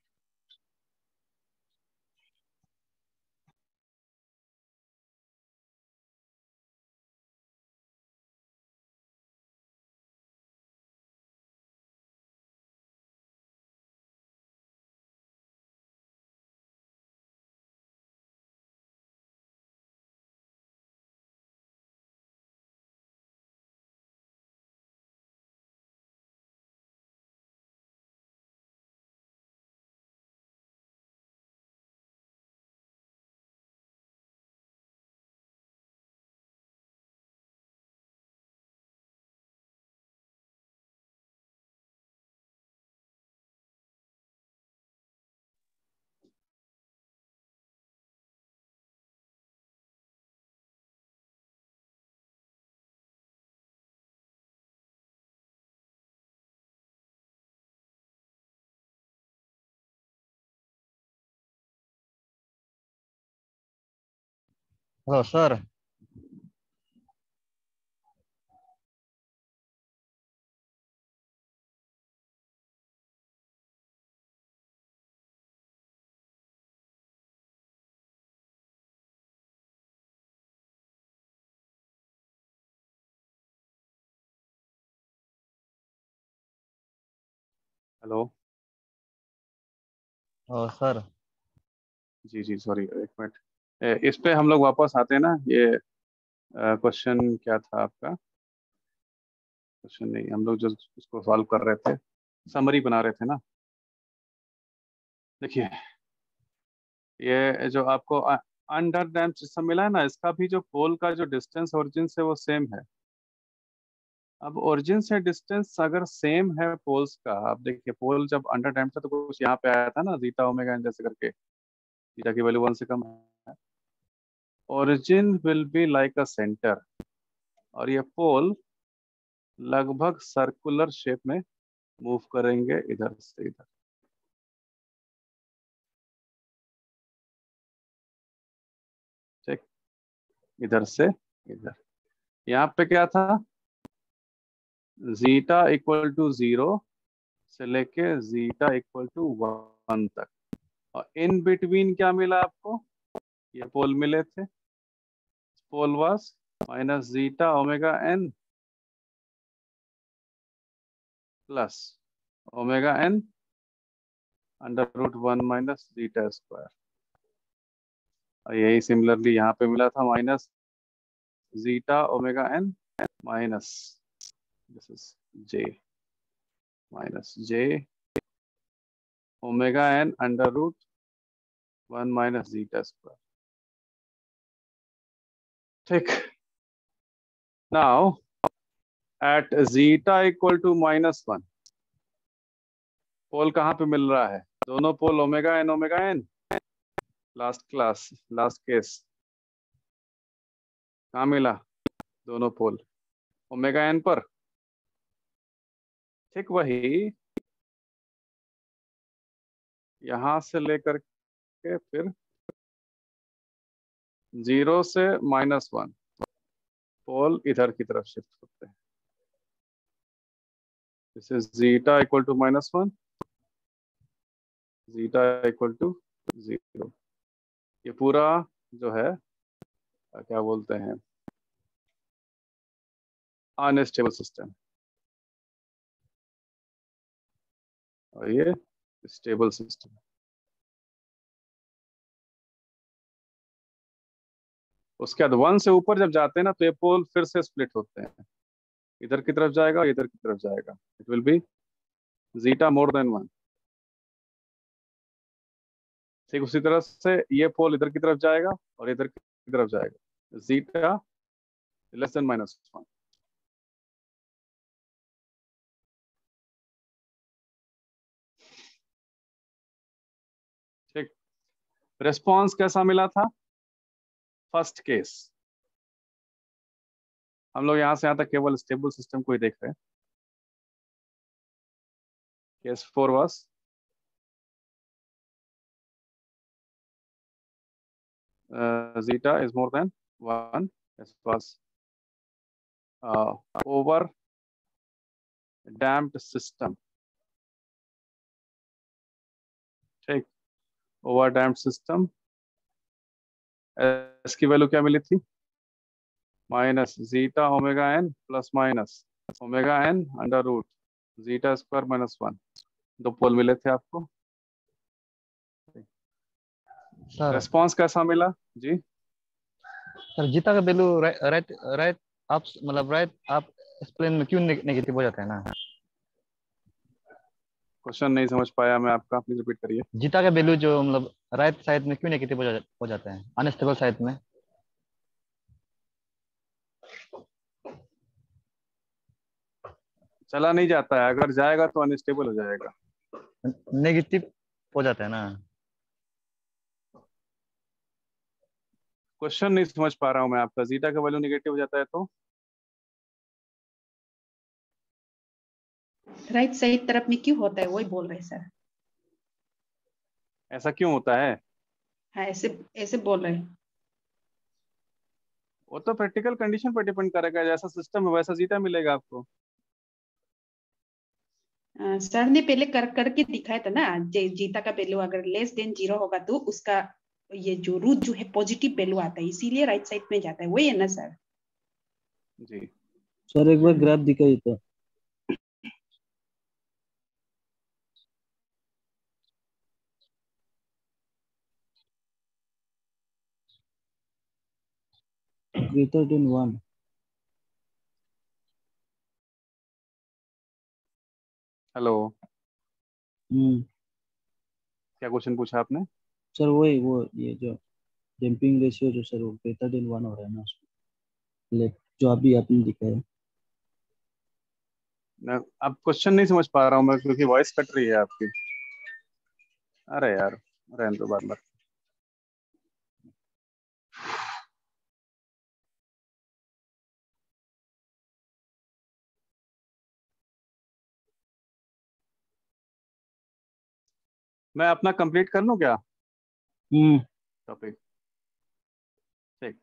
hello sir hello sir जी जी सॉरी एक मिनट इस पे हम लोग वापस आते हैं ना? ये क्वेश्चन क्या था आपका? क्वेश्चन नहीं, हम लोग जो इसको सॉल्व कर रहे थे। समरी बना रहे थे ना? देखिए, ये जो आपको अंडर डैम सिस्टम मिला है ना, इसका भी जो पोल का जो डिस्टेंस ओरिजिन से वो सेम है। अब ओरिजिन से डिस्टेंस अगर सेम है पोल्स का, आप देखिए पोल जब अंडर डैम था तो कुछ यहाँ पे आया था ना जीता ओमेगा जैसे करके। जीटा की वैल्यू वन से कम है origin will be like a centre और ये पोल लगभग सर्कुलर शेप में मूव करेंगे इधर से इधर। ठीक? इधर से इधर। यहाँ पे क्या था? जीटा इक्वल टू ज़ीरो से लेके जीटा इक्वल टू वन तक। और इन बिटवीन क्या मिला आपको? ये पोल मिले थे pole was minus zeta omega n plus omega n under root one minus zeta square और यही सिमिलरली यहाँ पे मिला था minus zeta omega n minus this is j, minus j omega n under root 1 minus zeta square. Take now, at zeta equal to minus 1 pole कहाँ पे मिल रहा है? दोनों pole omega n omega n last class last case कहा मिला? दोनों पोल ओमेगा एन पर। ठीक वही। यहाँ से लेकर के फिर ज़ीरो से माइनस वन। पोल इधर की तरफ़ शिफ्ट होते हैं। This is zeta equal to minus one zeta equal to zero ये पूरा जो है क्या बोलते हैं? अनस्टेबल सिस्टम और ये स्टेबल सिस्टम उसके बाद वन से ऊपर जब जाते हैं ना तो ये पोल फिर से स्प्लिट होते हैं। इधर की तरफ़ जाएगा, इधर की तरफ़ जाएगा। It will be zeta more than one ठीक, उसी तरह से ये पोल इधर की तरफ़ जाएगा और इधर की तरफ़ जाएगा। Zeta less than minus one ठीक। रिस्पॉन्स कैसा मिला था? First case. हम लोग यहाँ से यहाँ तक केवल स्टेबल सिस्टम को ही देख रहे हैं। Case four is more than one as was uh, over damped system ठीक। Over damped system. एस की वैल्यू क्या मिली थी? Minus zeta omega n plus minus omega n under root zeta square minus one दो पोल मिले थे आपको? रेस्पॉन्स कैसा मिला? जी। सर जीता का वैल्यू राइट राइट आप मतलब राइट आप इस प्लेन में क्यों नेगेटिव हो जाता है ना? क्वेश्चन नहीं समझ पाया मैं आपका प्लीज़ रिपीट करिए। जीता का वैल्यू जो मतलब राइट साइड में क्यों नेगेटिव हो, जा, हो जाता है? अनस्टेबल साइड में। चला नहीं जाता है। अगर जाएगा तो अनस्टेबल हो जाएगा। नेगेटिव हो जाता है ना। क्वेश्चन नहीं समझ पा रहा हूँ मैं आपका। जीटा का वैल्यू निगेटिव हो जाता है तो? राइट साइड तरफ़ में क्यों होता है? वही बोल रहे सर। ऐसा क्यों होता है? हाँ ऐसे ऐसे बोल रहे वो तो प्रैक्टिकल कंडीशन पर डिपेंड करेगा। जैसा सिस्टम है वैसा जीटा मिलेगा आपको। आ, सर ने पहले कर करके दिखाया था ना जे- जीता का वैल्यू अगर लेस देन ज़ीरो होगा तो उसका ये जो रूट जो है पॉजिटिव वैल्यू आता है। इसीलिए राइट साइड में जाता है। वही है ना सर? जी। सर एक बार ग्राफ दिखाइए तो। Greater than one. Hello hmm क्या क्वेश्चन पूछा आपने? सर वही वो ये जो डैम्पिंग रेशियो जो सर वो ग्रेटर देन वन हो रहा है ना उसमें। लेफ़्ट जो अभी आपने दिखाया। मैं अब क्वेश्चन नहीं समझ पा रहा हूँ मैं क्योंकि वॉइस कट रही है आपकी। अरे यार रहने दो बार बार मैं अपना कंप्लीट कर लूँ क्या? टॉपिक ठीक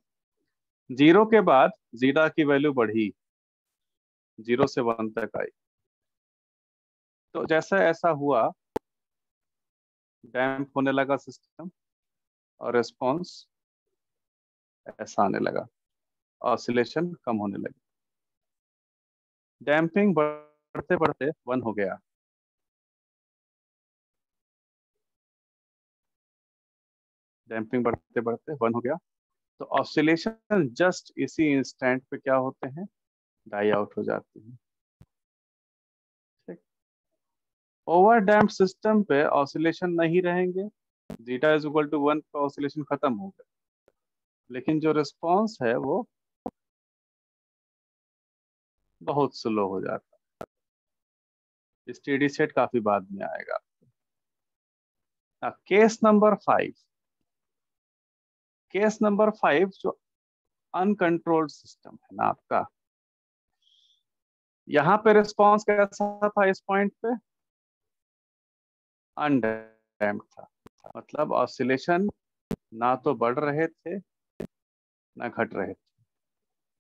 ज़ीरो के बाद जीटा की वैल्यू बढ़ी। ज़ीरो से वन तक आई। तो जैसा ऐसा हुआ डैम्प होने लगा सिस्टम और रिस्पॉन्स ऐसा आने लगा। ऑसिलेशन कम होने लगी। डैम्पिंग बढ़ते बढ़ते वन हो गया। डैम्पिंग बढ़ते बढ़ते वन हो गया। तो ऑसिलेशन जस्ट इसी इंस्टेंट पे क्या होते हैं? डाई आउट हो जाते हैं। ठीक। ओवर डैम्प सिस्टम पे ऑसिलेशन नहीं रहेंगे। Zeta is equal to one पे ऑसिलेशन खत्म हो गया। लेकिन जो रिस्पॉन्स है वो बहुत स्लो हो जाता है। स्टेडी सेट काफ़ी बाद में आएगा case number five. Case number five, जो अनकंट्रोल्ड सिस्टम है ना आपका। यहाँ पे रिस्पॉन्स कैसा था इस पॉइंट पे? अनडैम्ड था। मतलब ऑसिलेशन ना तो बढ़ रहे थे, ना घट रहे थे।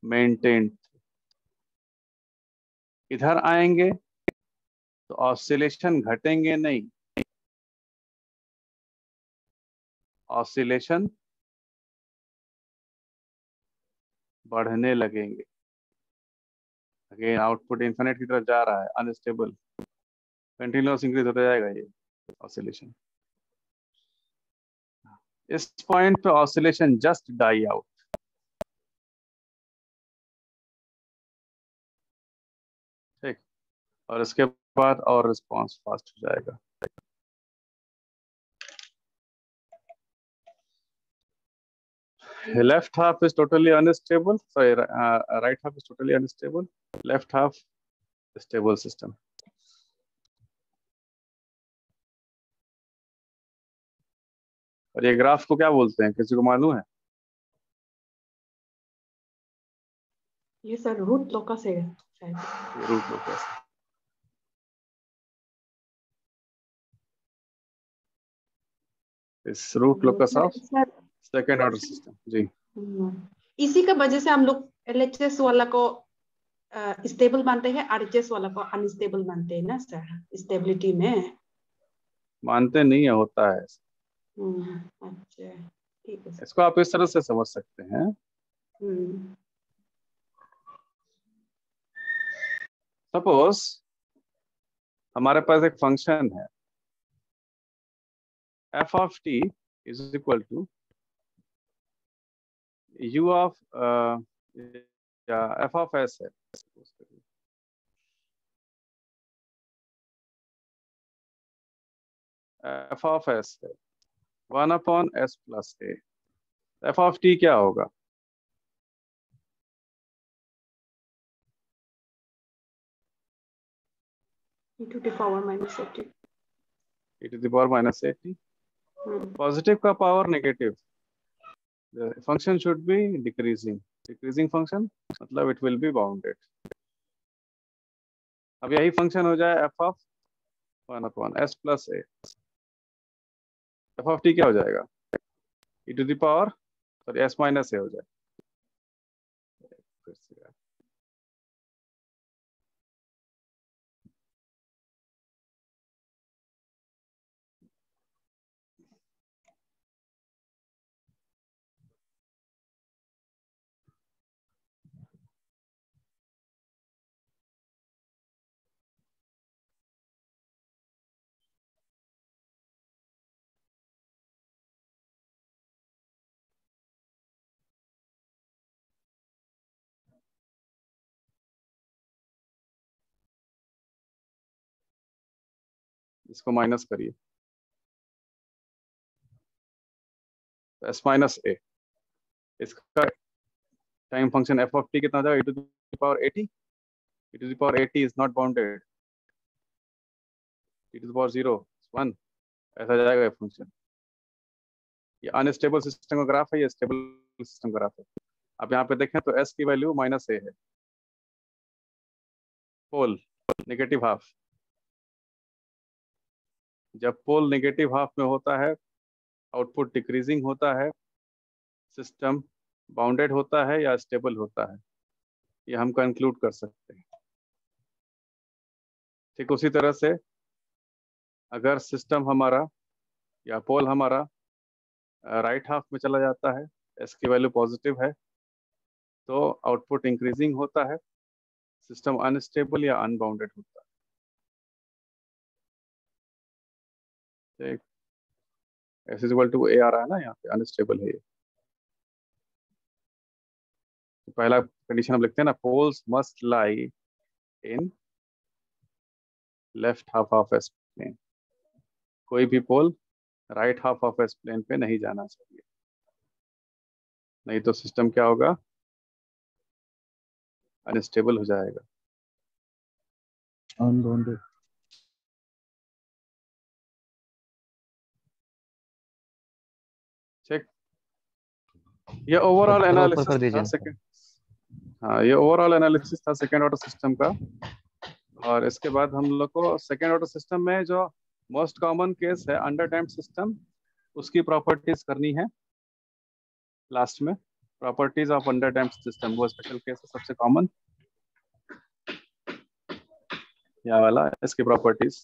मेंटेन थे। इधर आएँगे तो ऑसिलेशन घटेंगे नहीं। ऑसिलेशन बढ़ने लगेंगे। अगेन आउटपुट इन्फिनिट की तरफ़ जा रहा है अनस्टेबल कंटिन्यूस इंक्रीज होता जाएगा ये ऑसिलेशन इस पॉइंट पे ऑसिलेशन जस्ट डाई आउट ठीक। और इसके बाद और रिस्पांस फास्ट हो जाएगा। Left half is totally unstable sorry uh, right half is totally unstable left half stable system और ये ग्राफ को क्या बोलते हैं किसी को मालूम है ये सर रूट लोकस है रूट लोकस इस root locus of second order system ji. Hmm, इसी का वजह से हम लोग एलएचएस वाला को स्टेबल मानते हैं आरएचएस वाला को अनस्टेबल मानते हैं ना सर स्टेबिलिटी में। मानते नहीं है होता है। हम्म, अच्छा। ठीक है इसको आप इस तरह से समझ सकते हैं। सपोज़ हमारे पास एक फ़ंक्शन है। F of t is equal to u of uh, yeah, f of s है f of s है one upon s plus a f of t क्या होगा e to the power minus 80 e to the power minus 80 hmm, positive का power negative function should be decreasing decreasing function मतलब इट विल बी बाउंडेड अब यही फ़ंक्शन हो जाए f of one upon s plus a f of t क्या हो जाएगा? E to the power sorry s minus a हो जाए। इसको माइनस करिए। एस माइनस ए इसका time function f of t कितना हो जाएगा e to the power 80 e to the power 80 is not bounded e to the power 0 1 ऐसा जाएगा ये फ़ंक्शन ये अनस्टेबल सिस्टम का ग्राफ है, ये स्टेबल सिस्टम का ग्राफ है। अब यहाँ पे देखें तो एस की वैल्यू माइनस ए है। पोल नेगेटिव हाफ़ जब पोल नेगेटिव हाफ़ में होता है, आउटपुट डिक्रीजिंग होता है, सिस्टम बाउंडेड होता है या स्टेबल होता है, ये हम कंक्लूड कर सकते हैं। ठीक, उसी तरह से अगर सिस्टम हमारा या पोल हमारा राइट हाफ़ में चला जाता है एस की वैल्यू पॉजिटिव है तो आउटपुट इंक्रीजिंग होता है, सिस्टम अनस्टेबल या अनबाउंडेड होता है। ठीक s is equal to a आ रहा है ना यहाँ पे अनस्टेबल है ये. तो पहला कंडीशन हम लिखते हैं ना poles must lie in left half of s plane कोई भी pole right half of s plane पे नहीं जाना चाहिए। नहीं तो सिस्टम क्या होगा? अनस्टेबल हो जाएगा। ये ओवरऑल एनालिसिस था दीजिए। सेकंड हाँ ये ओवरऑल एनालिसिस था सेकेंड ऑर्डर सिस्टम का। और इसके बाद हम लोग को सेकेंड ऑर्डर सिस्टम में जो मोस्ट कॉमन केस है अंडर डैम्प सिस्टम उसकी प्रॉपर्टीज़ करनी है। लास्ट में properties of under damp system वो स्पेशल केस है सबसे कॉमन या वाला इसकी प्रॉपर्टीज़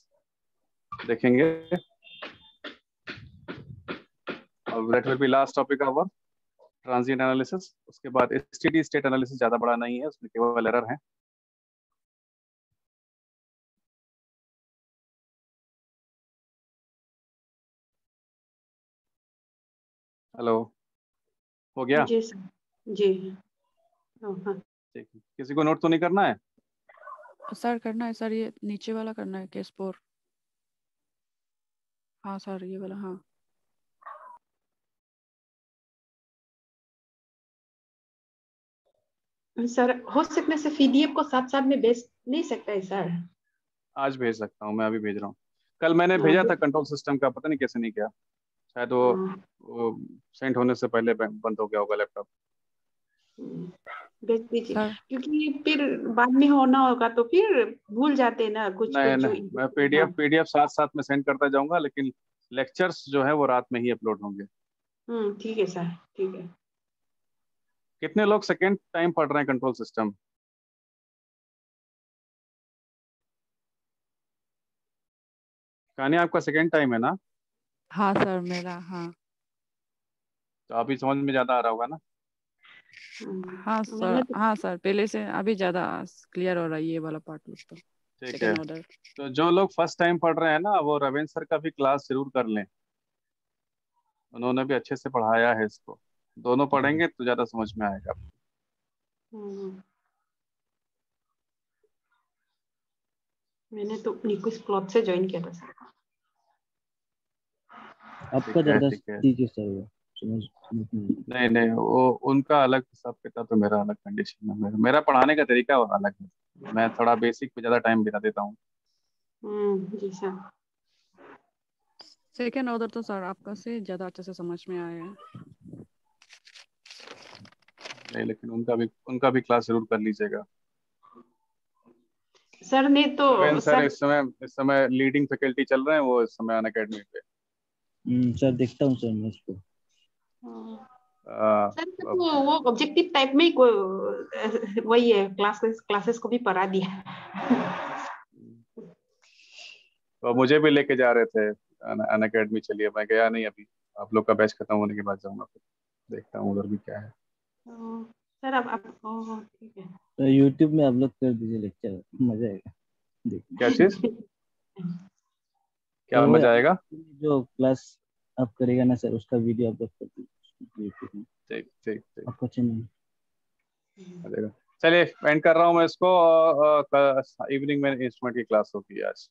देखेंगे। और that will be last topic of transient analysis उसके बाद स्टेडी स्टेट एनालिसिस ज़्यादा बड़ा नहीं है उसमें केवल एरर है। हेलो हो गया? जी जी। हाँ हाँ। ठीक है। किसी को नोट तो नहीं करना है? सर करना है सर ये नीचे वाला करना है केस फोर हाँ सर ये वाला हाँ। सर हो सकने से पीडीएफ को साथ साथ में भेज नहीं सकता है सर। आज भेज सकता हूँ मैं अभी भेज रहा हूँ। कल मैंने भेजा था कंट्रोल सिस्टम का पता नहीं कैसे नहीं किया। शायद वो, हाँ, वो सेंड होने से पहले बंद हो गया होगा लैपटॉप हम्म, भेज दीजिए। क्योंकि फिर बाद में होना होगा तो फिर भूल जाते हैं ना कुछ नहीं नहीं मैं पीडीएफ पीडीएफ साथ साथ में सेंड करता जाऊँगा लेकिन लेक्चर्स जो है वो रात में ही अपलोड होंगे। हम्म ठीक है सर ठीक है। कितने लोग सेकेंड टाइम पढ़ रहे हैं कंट्रोल सिस्टम कहानी आपका सेकेंड टाइम है ना? हाँ सर मेरा हाँ। तो अभी समझ में ज़्यादा आ रहा होगा ना? हम्म, हाँ सर तो हाँ सर पहले से अभी ज़्यादा क्लियर हो रहा है ये वाला पार्ट तो ठीक है। ऑर्डर तो जो लोग फ़र्स्ट टाइम पढ़ रहे हैं ना वो रविंद्र सर का भी क्लास ज़रूर कर लें। उन्होंने भी अच्छे से पढ़ाया है इसको। दोनों पढ़ेंगे तो ज़्यादा समझ में आएगा। हम्म, मैंने तो निकुस प्लॉट से ज्वाइन किया था सर। आपका ज़्यादा ठीक है। सर समझ नहीं नहीं वो उनका अलग हिसाब किताब तो मेरा अलग कंडीशन है। मेरा, मेरा पढ़ाने का तरीका और अलग है। मैं थोड़ा बेसिक पे ज़्यादा टाइम बिता देता हूँ। हम्म, जी सर सेकंड ऑर्डर तो सर आपका से ज़्यादा अच्छे से समझ में आया। है नहीं लेकिन उनका भी उनका भी क्लास ज़रूर कर लीजिएगा। सर ने तो सर सर इस समय इस समय लीडिंग फैकल्टी चल रहे हैं वो इस समय अन अकेडमी पे। हम्म, सर देखता हूँ सर मैं इसको। हाँ, सर ने तो वो ऑब्जेक्टिव टाइप में को वही है क्लासेस क्लासेस को भी पढ़ा दिया। तो मुझे भी लेके जा रहे थे अन अकेडमी चलिए मैं गया नहीं अभी। आप लोग का बैच खत्म होने के बाद जाऊँगा फिर। देखता हूँ उधर भी क्या है हाँ, सर अब आप ठीक है। तो यूट्यूब में अपलोड कर दीजिए लेक्चर मज़ा आएगा क्या चीज़? *laughs* क्या तो मज़ा आएगा? जो क्लास आप करेगा ना सर उसका वीडियो अपलोड कर दीजिए यूट्यूब में। ठीक ठीक ठीक आपका चैनल चलिए एंड कर रहा हूँ मैं इसको इवनिंग में इंस्ट्रूमेंट की क्लास होगी आज।